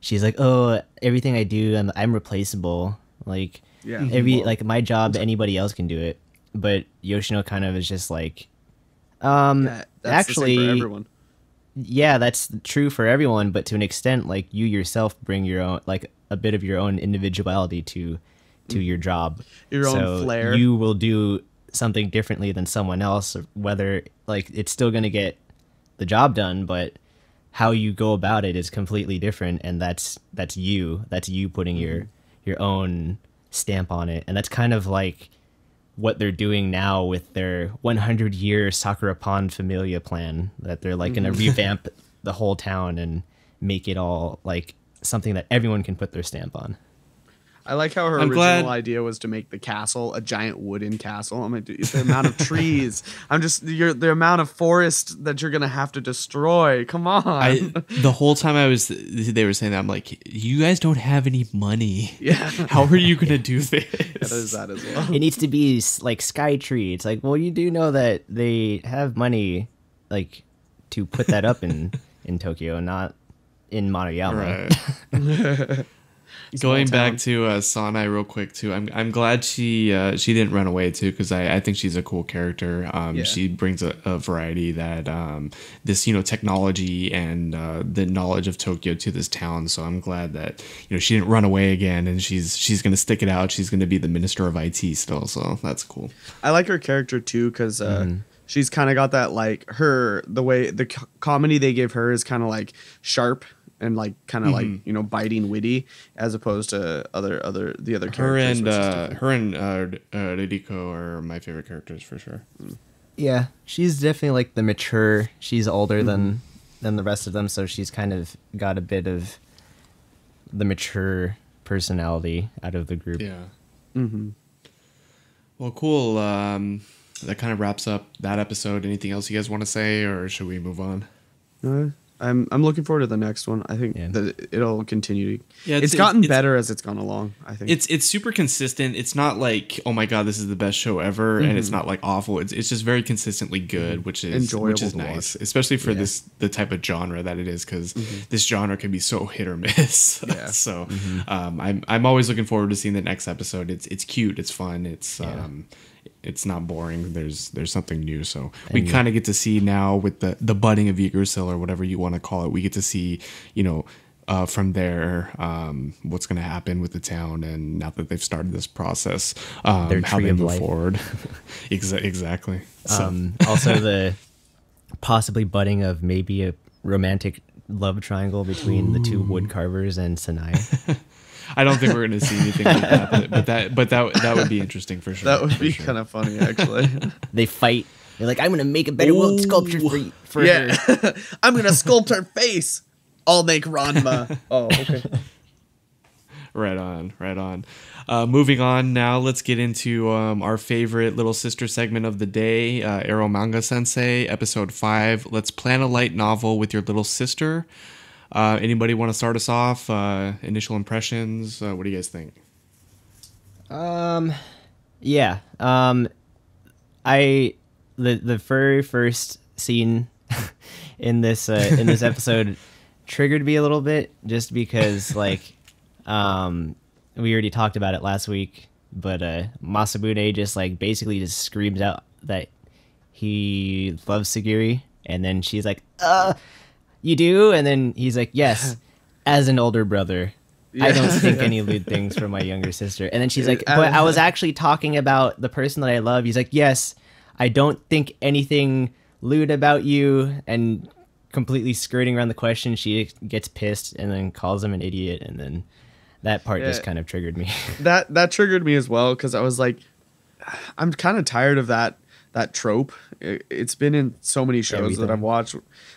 she's like, oh, everything I do, I'm, I'm replaceable. Like Yeah. every Well, like my job, anybody else can do it. But Yoshino kind of is just like, um, Yeah, that's the same actually, for everyone. yeah, that's true for everyone, but to an extent, like you yourself bring your own, like a bit of your own individuality to to your job. Your own flair. You will do something differently than someone else, whether like it's still gonna get the job done, but how you go about it is completely different, and that's that's you. That's you putting your Mm-hmm. your own stamp on it, and that's kind of like what they're doing now with their 100 year Sakura Pond Familia plan that they're like Mm-hmm. going to revamp the whole town and make it all like something that everyone can put their stamp on. I like how her I'm original glad- idea was to make the castle a giant wooden castle. I'm like, the amount of trees. I'm just you're, the amount of forest that you're gonna have to destroy. Come on. I the whole time I was they were saying that I'm like, you guys don't have any money. yeah, How are you gonna do this? that is that as well. It needs to be like Sky Tree. It's like, well, you do know that they have money like to put that up in in Tokyo, not in Maruyama. Right. Going back to uh, Sanae real quick too. I'm I'm glad she uh, she didn't run away too because I, I think she's a cool character. Um, Yeah. She brings a, a variety that um, this you know technology and uh, the knowledge of Tokyo to this town. So I'm glad that you know she didn't run away again and she's she's gonna stick it out. She's gonna be the minister of IT still. So that's cool. I like her character too because uh, Mm-hmm. she's kind of got that like her the way the comedy they give her is kind of like sharp and like kind of like you know biting witty as opposed to other other the other characters. Her and uh, her and uh, uh, Ririko are my favorite characters for sure. Yeah, she's definitely like the mature. She's older than than the rest of them, so she's kind of got a bit of the mature personality out of the group. Yeah. Mm-hmm. Well, cool. Um, that kind of wraps up that episode. Anything else you guys want to say, or should we move on? Uh, I'm I'm looking forward to the next one. I think Yeah. that it'll continue. To, Yeah, it's, it's- gotten it's- better as it's gone along. I think It's it's super consistent. It's not like oh my god, this is the best show ever, and it's not like awful. It's it's just very consistently good, which is Enjoyable which is nice, watch. especially for Yeah. this the type of genre that it is, because this genre can be so hit or miss. Yeah. so um, I'm I'm always looking forward to seeing the next episode. It's it's cute. It's fun. It's Yeah. um, it's not boring. There's there's something new. So we kind of get to see now with the the budding of Yggdrasil or whatever you want to call it. We get to see you know. Uh, from there, um, what's going to happen with the town, and now that they've started this process, um, how they move life. forward. Exa- exactly. So, Um, also, the possibly budding of maybe a romantic love triangle between the two wood carvers and Sanae. I don't think we're going to see anything like that, but, but that but that that would be interesting for sure. That would be sure. kind of funny, actually. they fight. They're like, I'm gonna make a better world sculpture for. For yeah, her. I'm gonna sculpt her face. I'll make Ranma. Oh, okay. Right on, right on. Uh, moving on now, let's get into um, our favorite little sister segment of the day, uh, Eromanga Sensei, episode five. Let's plan a light novel with your little sister. Uh, anybody want to start us off? Uh, initial impressions? Uh, what do you guys think? Um, yeah. Um, I the the very first scene in this uh, in this episode triggered me a little bit just because like um we already talked about it last week, but uh Masamune just like basically just screams out that he loves Sagiri, and then she's like, "Uh, you do?" And then he's like, "Yes." As an older brother, I don't think any lewd things for my younger sister. And then she's like, but I was actually talking about the person that I love. He's like, yes, I don't think anything lewd about you. And completely skirting around the question, she gets pissed and then calls him an idiot. And then that part just kind of triggered me. that that triggered me as well because I was like, I'm kind of tired of that that trope. It, it's been in so many shows Everything. that I've watched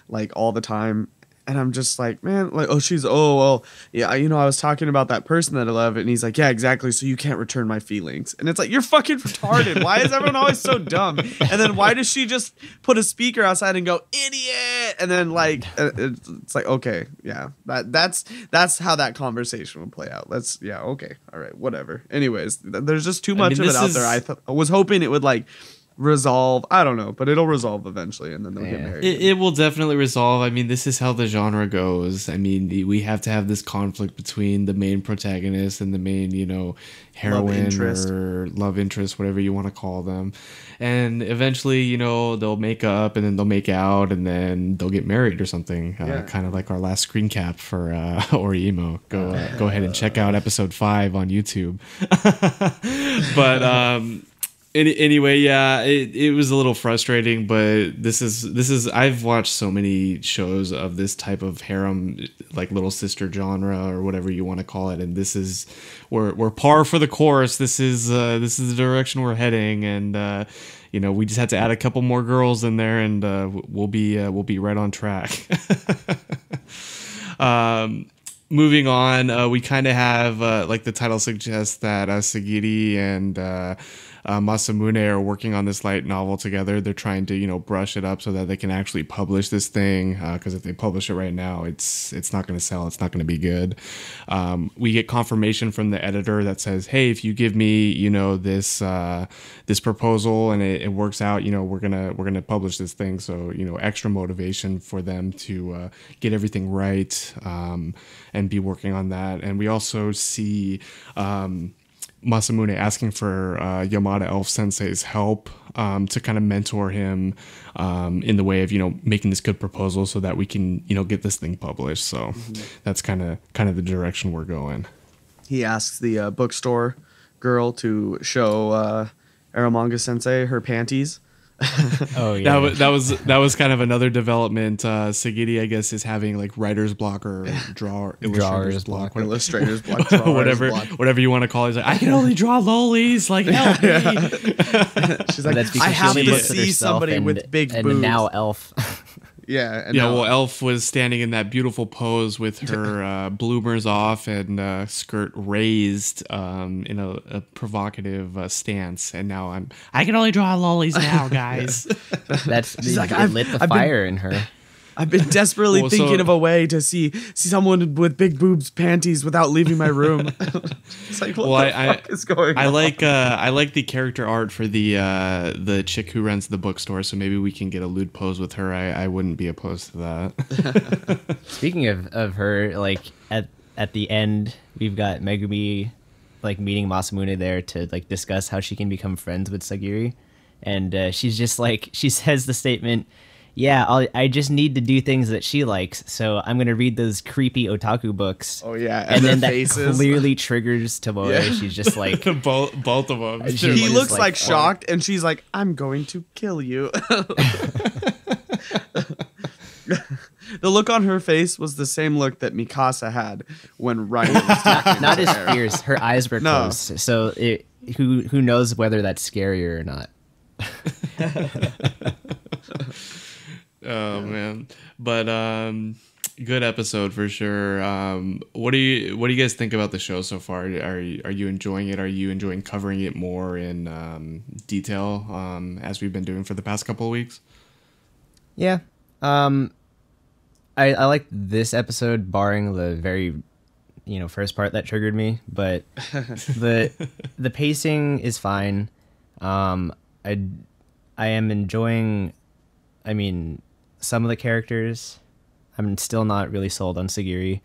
like all the time, and I'm just like, man, like, oh, she's, oh, well, yeah, you know, I was talking about that person that I love, and he's like, yeah, exactly. So you can't return my feelings, and it's like, you're fucking retarded. Why is everyone always so dumb? And then why does she just put a speaker outside and go, idiot? And then like, uh, it's, it's like, okay, yeah, that that's that's how that conversation would play out. Let's, yeah, okay, all right, whatever. Anyways, there's just too much mean, of it out there. I, th- I was hoping it would like resolve. I don't know, but it'll resolve eventually, and then they'll get married. It, it will definitely resolve. I mean, this is how the genre goes. I mean, we have to have this conflict between the main protagonist and the main, you know, heroine interest. or love interest, whatever you want to call them. And eventually, you know, they'll make up and then they'll make out and then they'll get married or something. Uh, Kind of like our last screen cap for uh, Oreimo. Go uh, go ahead and check out episode five on YouTube. but um any, anyway, yeah, it, it was a little frustrating, but this is this is I've watched so many shows of this type of harem, like little sister genre or whatever you want to call it, and this is we're we're par for the course. This is uh, this is the direction we're heading, and uh, you know we just had to add a couple more girls in there, and uh, we'll be uh, we'll be right on track. um, moving on, uh, we kind of have, uh, like the title suggests, that uh, Sagiri and uh, uh, Masamune are working on this light novel together. They're trying to, you know, brush it up so that they can actually publish this thing. Because if they publish it right now, it's it's not going to sell. It's not going to be good. Um, we get confirmation from the editor that says, "Hey, if you give me, you know, this uh, this proposal and it, it works out, you know, we're gonna we're gonna publish this thing." So you know, extra motivation for them to uh, get everything right um, and be working on that. And we also see. Um, Masamune asking for uh, Yamada Elf Sensei's help um, to kind of mentor him um, in the way of you know making this good proposal so that we can you know get this thing published. So that's kind of kind of the direction we're going. he asks the uh, bookstore girl to show uh, Eromanga Sensei her panties. Oh yeah. That was that was that was kind of another development. Uh, Sagiri, I guess, is having like writer's block or drawer illustrator's block, block. Illustrators block, drawers whatever block. whatever you want to call it. He's like, I can only draw lollies. Like help me. She's like, That's because I have only to see somebody and, with big and boobs. now elf. Yeah, and Yeah, now- well, Elf was standing in that beautiful pose with her uh, bloomers off and uh, skirt raised um, in a, a provocative uh, stance. And now I'm, I can only draw lollies now, guys. That's She's it, like, it I've- lit the I've been- fire in her. I've been desperately Well, so- thinking of a way to see see someone with big boobs panties without leaving my room. it's like, what Well, the I- I- fuck is going I on? like uh, I like the character art for the uh, the chick who runs the bookstore, so maybe we can get a lewd pose with her. I, I wouldn't be opposed to that. Speaking of, of her, like at at the end, we've got Megumi like meeting Masamune there to like discuss how she can become friends with Sagiri, and uh, she's just like she says the statement, "Yeah, I'll, I just need to do things that she likes, so I'm gonna read those creepy otaku books." Oh yeah, and, then the that faces. clearly triggers Tomoe. Yeah. She's just like, both both of them. She he looks like, like, oh. shocked, and she's like, "I'm going to kill you." the look on her face was the same look that Mikasa had when Reiner was talking Not to as her. fierce. Her eyes were No. closed. So it, who who knows whether that's scarier or not? Oh man, but um, good episode for sure. Um, what do you what do you guys think about the show so far? Are you, are you enjoying it? Are you enjoying covering it more in um, detail um, as we've been doing for the past couple of weeks? Yeah. Um I I like this episode barring the very you know first part that triggered me, but the the pacing is fine. Um I I am enjoying I mean some of the characters. I'm still not really sold on Sagiri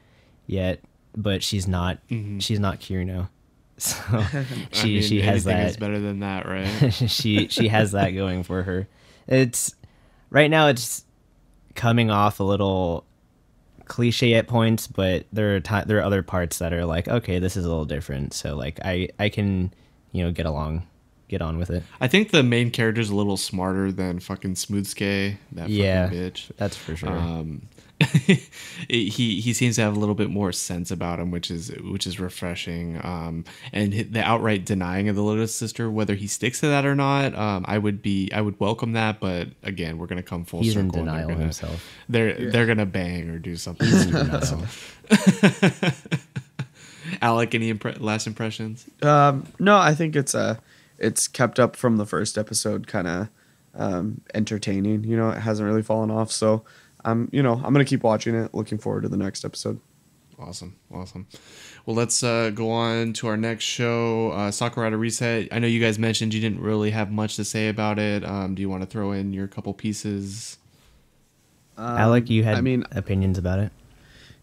yet, but she's not mm-hmm. she's not Kirino. So she I mean, she has that is better than that, right? she she has that going for her. It's right now it's coming off a little cliche at points, but there are ti there are other parts that are like, okay, this is a little different. So like I I can you know get along, get on with it. I think the main character's a little smarter than fucking Smoothskay, that Yeah. fucking bitch. That's for sure. Um, he he seems to have a little bit more sense about him, which is which is refreshing. Um, and the outright denying of the Lotus Sister, whether he sticks to that or not, um, I would be I would welcome that. But again, we're gonna come full He's circle. in and they're denial gonna- himself. They're they're gonna bang or do something. He's in denial. so. Alec, any impre- last impressions? Um, no, I think it's uh it's kept up from the first episode, kind of um, entertaining. You know, it hasn't really fallen off. So, I'm you know I'm gonna keep watching it. Looking forward to the next episode. Awesome, awesome. Well, let's uh, go on to our next show, uh, Sakurada Reset. I know you guys mentioned you didn't really have much to say about it. Um, do you want to throw in your couple pieces? Um, Alec, you had I mean, opinions about it.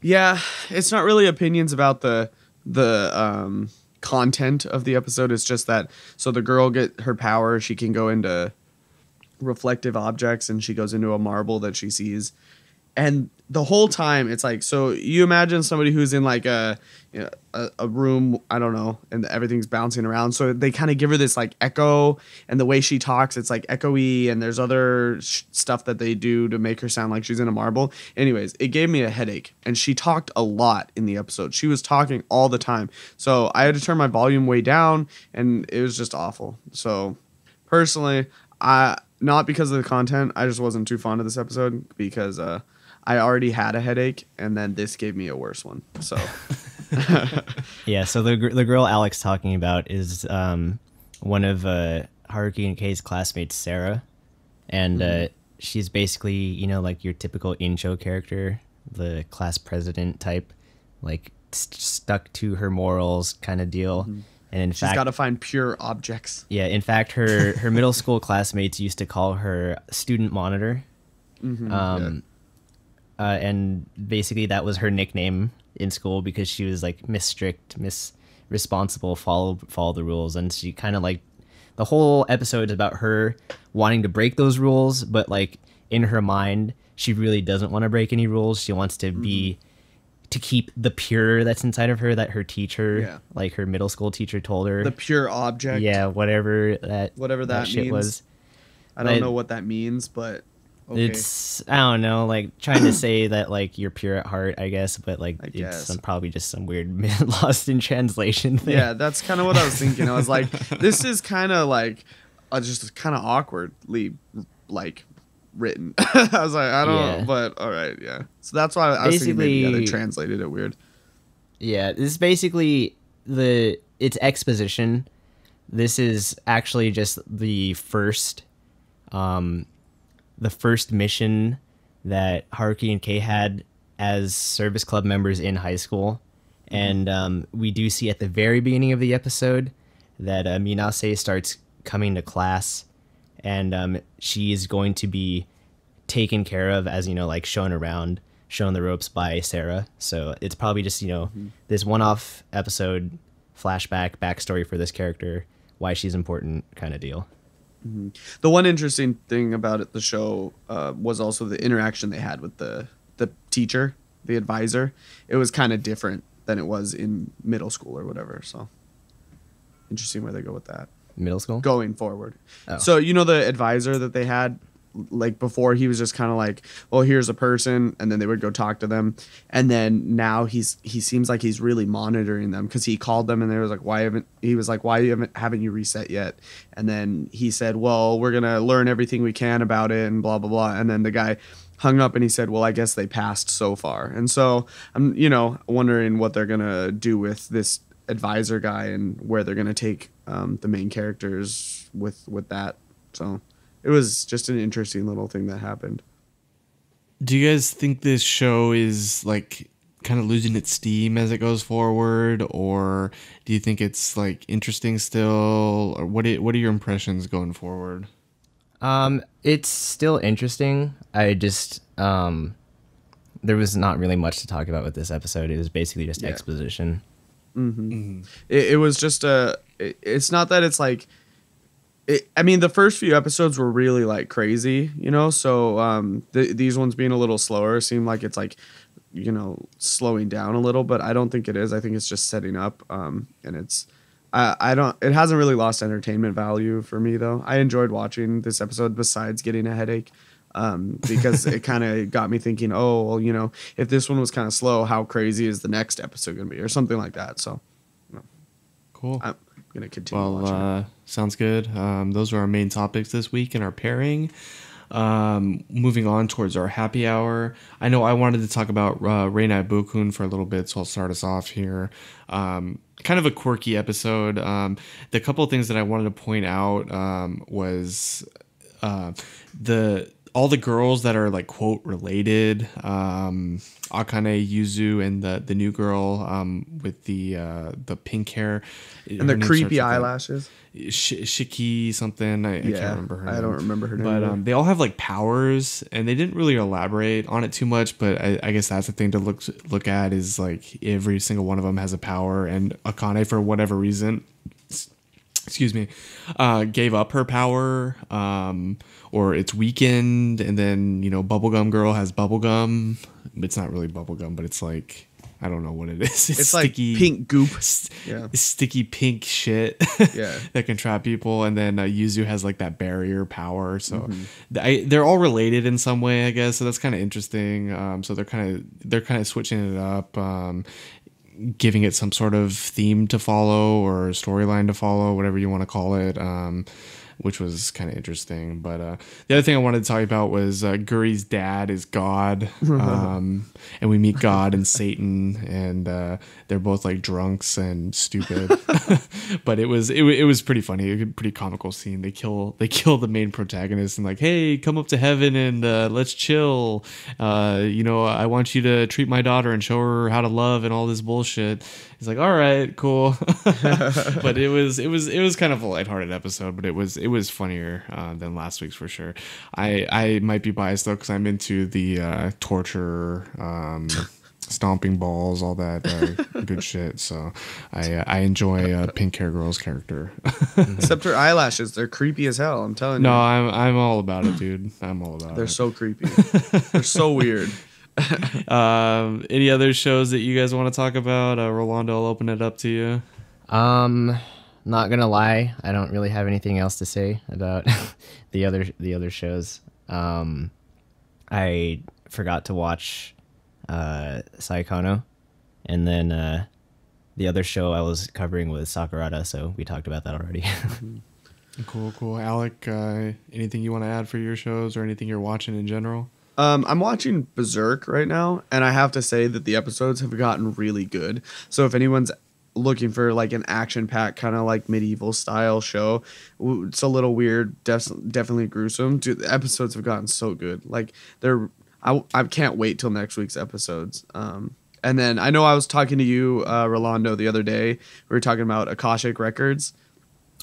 yeah, it's not really opinions about the the um, content of the episode. It's just that so the girl get her power, she can go into reflective objects, and she goes into a marble that she sees, and the whole time it's like so you imagine somebody who's in like a you know, a, a room i don't know and everything's bouncing around. So they kind of give her this like echo and the way she talks it's like echoey and there's other sh- stuff that they do to make her sound like she's in a marble. Anyways it gave me a headache and she talked a lot in the episode. She was talking all the time. So i had to turn my volume way down and it was just awful. So personally i not because of the content i just wasn't too fond of this episode because uh I already had a headache, and then this gave me a worse one. So, Yeah, so the the girl Alex talking about is um, one of uh, Haruki and Kei's classmates, Sarah, and uh, she's basically you know like your typical in-show character, the class president type, like st- stuck to her morals kind of deal. And in she's fact, got to find pure objects. yeah, in fact, her her middle school classmates used to call her student monitor. Um, uh, and basically that was her nickname in school because she was like miss strict, miss responsible, follow follow the rules, and she kind of like the whole episode is about her wanting to break those rules, but like in her mind, she really doesn't want to break any rules. She wants to be to keep the pure that's inside of her that her teacher, Yeah. like her middle school teacher, told her. The pure object. yeah, whatever that Whatever that shit means. was. I don't know what that means, but okay. It's I don't know, like trying to say that like you're pure at heart, I guess, but like I it's guess. some, probably just some weird lost in translation thing. yeah, that's kind of what I was thinking. I was like, this is kind of like uh, just kind of awkwardly like written. I was like, I don't Yeah. know, but all right, yeah. So that's why I was thinking maybe yeah, they translated it weird. Yeah, this is basically the it's exposition. This is actually just the first um the first mission that Haruki and Kei had as service club members in high school. And um, we do see at the very beginning of the episode that uh, Minase starts coming to class and um, she is going to be taken care of as, you know, like shown around, shown the ropes by Sarah. So it's probably just, you know, this one off episode, flashback, backstory for this character, why she's important kind of deal. The one interesting thing about it, the show uh, was also the interaction they had with the the teacher, the advisor. It was kind of different than it was in middle school or whatever. So interesting where they go with that Middle school? going forward. Oh. So you know the advisor that they had like before he was just kind of like well here's a person and then they would go talk to them. And then now he's he seems like he's really monitoring them because he called them and they was like why haven't he was like why haven't haven't you reset yet? And then he said well we're gonna learn everything we can about it and blah blah blah. And then the guy hung up and he said well i guess they passed so far. And so i'm you know wondering what they're gonna do with this advisor guy and where they're gonna take um, the main characters with with that. So it was just an interesting little thing that happened. Do you guys think this show is like kind of losing its steam as it goes forward, or do you think it's like interesting still, or what? Are, what are your impressions going forward? Um, it's still interesting. I just um, there was not really much to talk about with this episode. It was basically just Yeah. exposition. It, it was just a. It, it's not that it's like. It, I mean, the first few episodes were really like crazy, you know. So um, th- these ones being a little slower seem like it's like, you know, slowing down a little. But I don't think it is. I think it's just setting up. Um, and it's. I, I don't. It hasn't really lost entertainment value for me though. I enjoyed watching this episode. Besides getting a headache. Um, because it kind of got me thinking, oh, well, you know, if this one was kind of slow, how crazy is the next episode going to be, or something like that. So, Cool. I'm gonna continue Well, watching. uh, sounds good. Um, those are our main topics this week in our pairing. Um, moving on towards our happy hour. I know I wanted to talk about uh, Renai Boukun for a little bit, so I'll start us off here. Um, kind of a quirky episode. Um, the couple of things that I wanted to point out um, was uh, the all the girls that are like quote related um akane yuzu and the the new girl um with the uh the pink hair and Her the creepy eyelashes. Sh- Shiki something. I, I can't remember her. I name. don't remember her name But um, they all have like powers, and they didn't really elaborate on it too much. But I, I guess that's the thing to look look at is like every single one of them has a power, and Akane for whatever reason. Excuse me, uh, gave up her power, um, or it's weakened, and then you know, Bubblegum Girl has bubblegum. It's not really bubblegum, but it's like I don't know what it is. It's, It's like sticky, pink goop. st- Yeah. sticky pink shit Yeah. that can trap people and then uh, yuzu has like that barrier power so Mm-hmm. I, they're all related in some way i guess so that's kind of interesting um, so they're kind of they're kind of switching it up um, giving it some sort of theme to follow or storyline to follow whatever you want to call it um, which was kind of interesting but uh, the other thing i wanted to talk about was uh, guri's dad is god um, and we meet god and satan and uh, they're both like drunks and stupid. But it was it, it was pretty funny a pretty comical scene. They kill they kill the main protagonist and like hey come up to heaven and uh, let's chill. Uh, you know i want you to treat my daughter and show her how to love and all this bullshit he's like all right cool but it was it was it was kind of a lighthearted episode but it was it was funnier uh, than last week's for sure i i might be biased though because i'm into the uh, torture um stomping balls all that uh, good shit so i i enjoy uh, pink hair girl's character Except her eyelashes, they're creepy as hell. I'm telling no you. No, I'm i'm all about it dude i'm all about it. They're so creepy. they're so weird. um any other shows that you guys want to talk about uh rolando i'll open it up to you Um, not gonna lie, I don't really have anything else to say about the other the other shows. Um, I forgot to watch uh Saikano, and then uh, the other show I was covering was Sakurada, so we talked about that already. cool cool alec uh anything you want to add for your shows or anything you're watching in general Um, I'm watching Berserk right now, and I have to say that the episodes have gotten really good. So if anyone's looking for like an action packed kind of like medieval style show, it's a little weird, def- definitely gruesome. Dude, the episodes have gotten so good. Like they're, I, I can't wait till next week's episodes. Um, and then I know I was talking to you, uh, Rolando, the other day. We were talking about Akashic Records,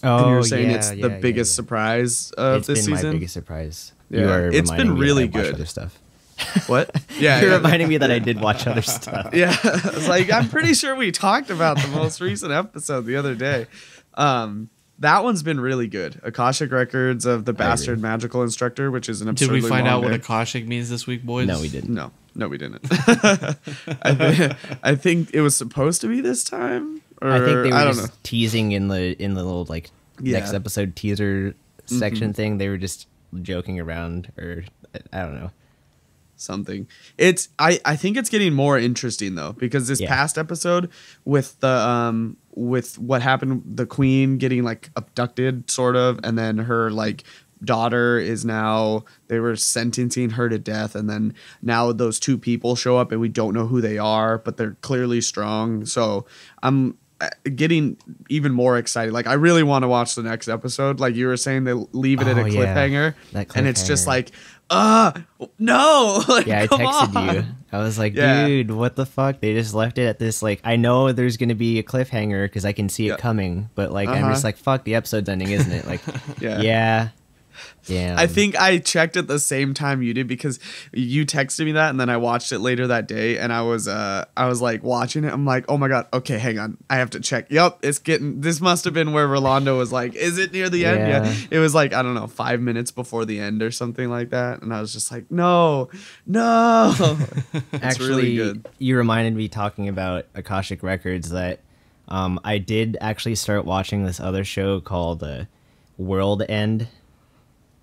oh, and you were saying it's the biggest surprise of It's this been season. my biggest surprise. Yeah, You are it's been reminding me that really good. Other stuff. What? Yeah, You're yeah. reminding me that I did watch other stuff. yeah it's like i'm pretty sure we talked about the most recent episode the other day um that one's been really good akashic records of the bastard magical instructor which is an did we find long out what akashic means this week boys No, we didn't. no no we didn't I, thi- I think it was supposed to be this time or I think they were I don't just know teasing in the in the little like Yeah. next episode teaser section thing. They were just joking around or I don't know. something. It's I I think it's getting more interesting though because this Yeah. past episode with the um with what happened the queen getting like abducted sort of and then her like daughter is now they were sentencing her to death and then now those two people show up and we don't know who they are but they're clearly strong so i'm getting even more excited like i really want to watch the next episode like you were saying they leave it at a Oh, yeah. cliffhanger and it's just like uh no like, Yeah, I texted on. you. I was like, Yeah. dude, what the fuck? They just left it at this. Like, I know there's gonna be a cliffhanger because I can see Yeah. it coming, but like, I'm Uh-huh. just like, fuck, the episode's ending, isn't it? Like, Yeah. yeah, yeah. I think I checked at the same time you did because you texted me that and then I watched it later that day and I was uh I was like watching it. I'm like, oh my god, okay, hang on. I have to check. Yep, it's getting this must have been where Rolando was like, is it near the end? Yeah. Yeah. It was like, I don't know, five minutes before the end or something like that. And I was just like, no, no. actually really you reminded me talking about akashic records that um, i did actually start watching this other show called uh, world end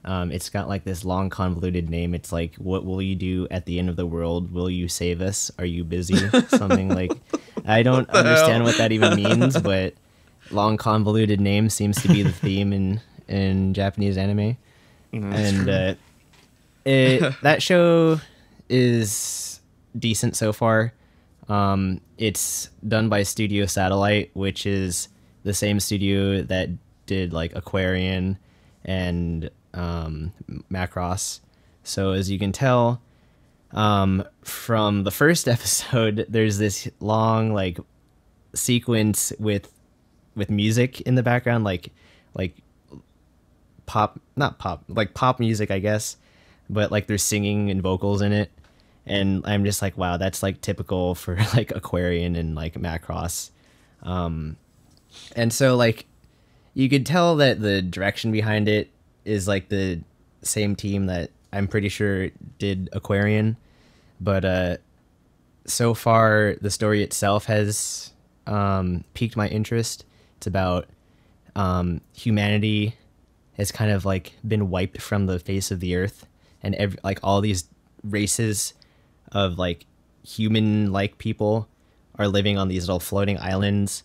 um, it's got like this long convoluted name. It's like what will you do at the end of the world? Will you save us? Are you busy? Something like i don't the understand hell? what that even means but long convoluted name seems to be the theme in in japanese anime. And uh, it that show is decent so far. Um, it's done by Studio Satelight, which is the same studio that did like Aquarion and um, Macross. So as you can tell um, from the first episode, there's this long like sequence with with music in the background, like like pop not pop like pop music i guess but like there's singing and vocals in it and i'm just like wow that's like typical for like aquarion and like macross um and so like you could tell that the direction behind it is like the same team that i'm pretty sure did aquarion but uh so far the story itself has um piqued my interest. It's about um humanity has kind of like been wiped from the face of the earth and like all these races of like human like people are living on these little floating islands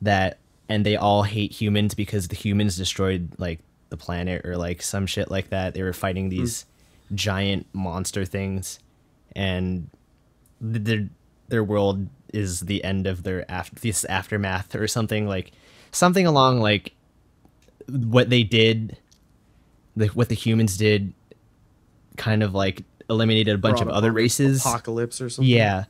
that and they all hate humans because the humans destroyed like the planet or like some shit like that. They were fighting hmm. these giant monster things. And their their world is the end of their after this aftermath or something like something along like what they did the, what the humans did kind of like eliminated a bunch of other races. Apocalypse or something. yeah.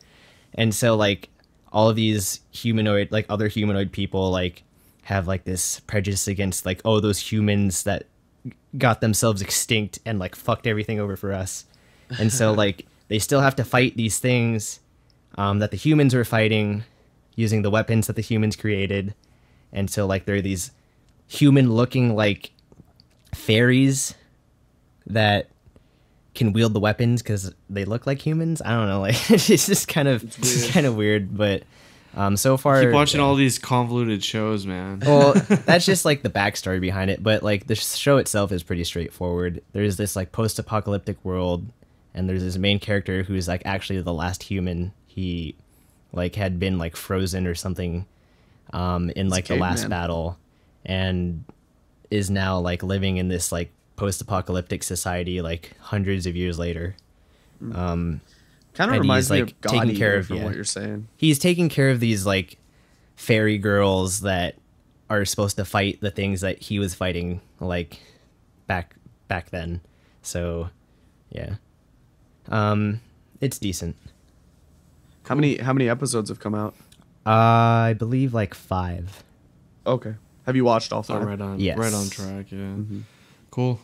And so like all of these humanoid like other humanoid people like have like this prejudice against like oh those humans that got themselves extinct and like fucked everything over for us. And so like they still have to fight these things um, that the humans were fighting using the weapons that the humans created. And so like there are these human looking like fairies that can wield the weapons because they look like humans. I don't know, like it's just kind of kind of weird, but um, so far Keep watching yeah. all these convoluted shows, man. well, that's just like the backstory behind it, but like the show itself is pretty straightforward. There's this like post-apocalyptic world, and there's this main character who's like actually the last human. He like had been like frozen or something um, in like the last caveman. battle, and is now like living in this like post-apocalyptic society like hundreds of years later. Um, Kind of reminds he's, me like, of God taking care of- from yeah. what you're saying. he's taking care of these like fairy girls that are supposed to fight the things that he was fighting like back back then so yeah um it's decent How many how many episodes have come out? uh i believe like five Okay. Have you watched all Oh, five? right on, Yes. right on track. Yeah, cool.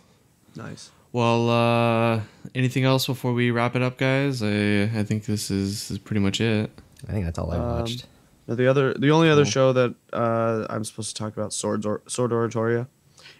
Nice. Well, uh, anything else before we wrap it up, guys? I I think this is, is pretty much it. i think that's all i Um, watched Now, the other, the only other Cool. show that uh, I'm supposed to talk about, Swords or Sword Oratoria,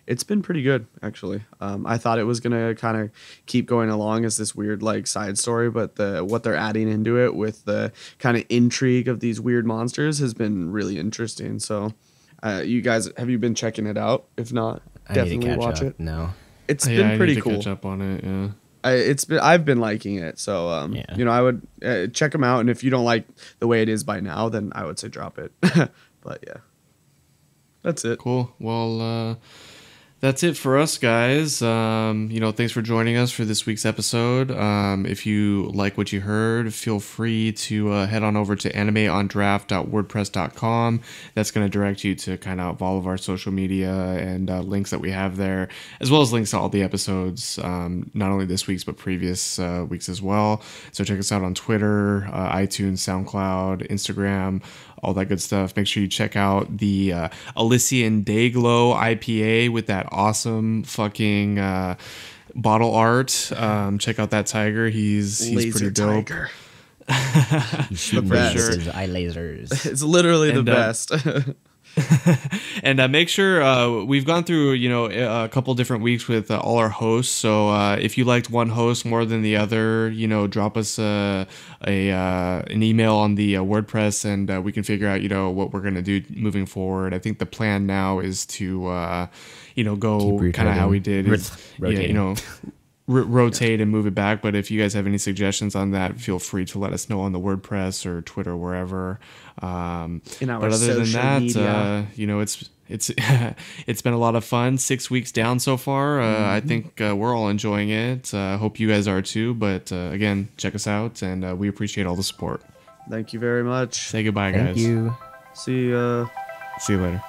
it's been pretty good actually. Um, I thought it was gonna kind of keep going along as this weird like side story, but the what they're adding into it with the kind of intrigue of these weird monsters has been really interesting. So, uh, you guys, have you been checking it out? If not, i need to definitely catch watch up it. no it's yeah, I been need pretty to cool. catch up on it. Yeah. I, it's been I've been liking it. So um, Yeah. you know, I would uh, check them out, and if you don't like the way it is by now, then I would say drop it. but yeah, that's it. Cool. Well, uh, that's it for us, guys. Um, you know, thanks for joining us for this week's episode. Um, if you like what you heard, feel free to uh, head on over to animeondraft.wordpress.com. That's going to direct you to kind of all of our social media and uh, links that we have there, as well as links to all the episodes, um, not only this week's, but previous uh, weeks as well. So check us out on Twitter, uh, iTunes, SoundCloud, Instagram, all that good stuff. Make sure you check out the uh, Elysian Dayglow IPA with that awesome fucking uh, bottle art. Um, check out that tiger. He's he's Laser pretty dope. Tiger. Shoot best. lasers, eye lasers. It's literally And, the uh, best. and uh, make sure uh, we've gone through you know a couple different weeks with uh, all our hosts. So uh, if you liked one host more than the other you know drop us a, a uh, an email on the uh, wordpress and uh, we can figure out you know what we're going to do moving forward. I think the plan now is to uh, you know go kind of how we did. Is, yeah, you know r- rotate and move it back. But if you guys have any suggestions on that, feel free to let us know on the WordPress or Twitter, wherever. Um, In our but other than that, media. uh, you know, it's it's it's been a lot of fun. Six weeks down so far. Uh, Mm-hmm. I think uh, we're all enjoying it. Uh, hope you guys are too. But uh, again, check us out, and uh, we appreciate all the support. Thank you very much. Say goodbye, Thank guys. uh, you. See ya. See you later.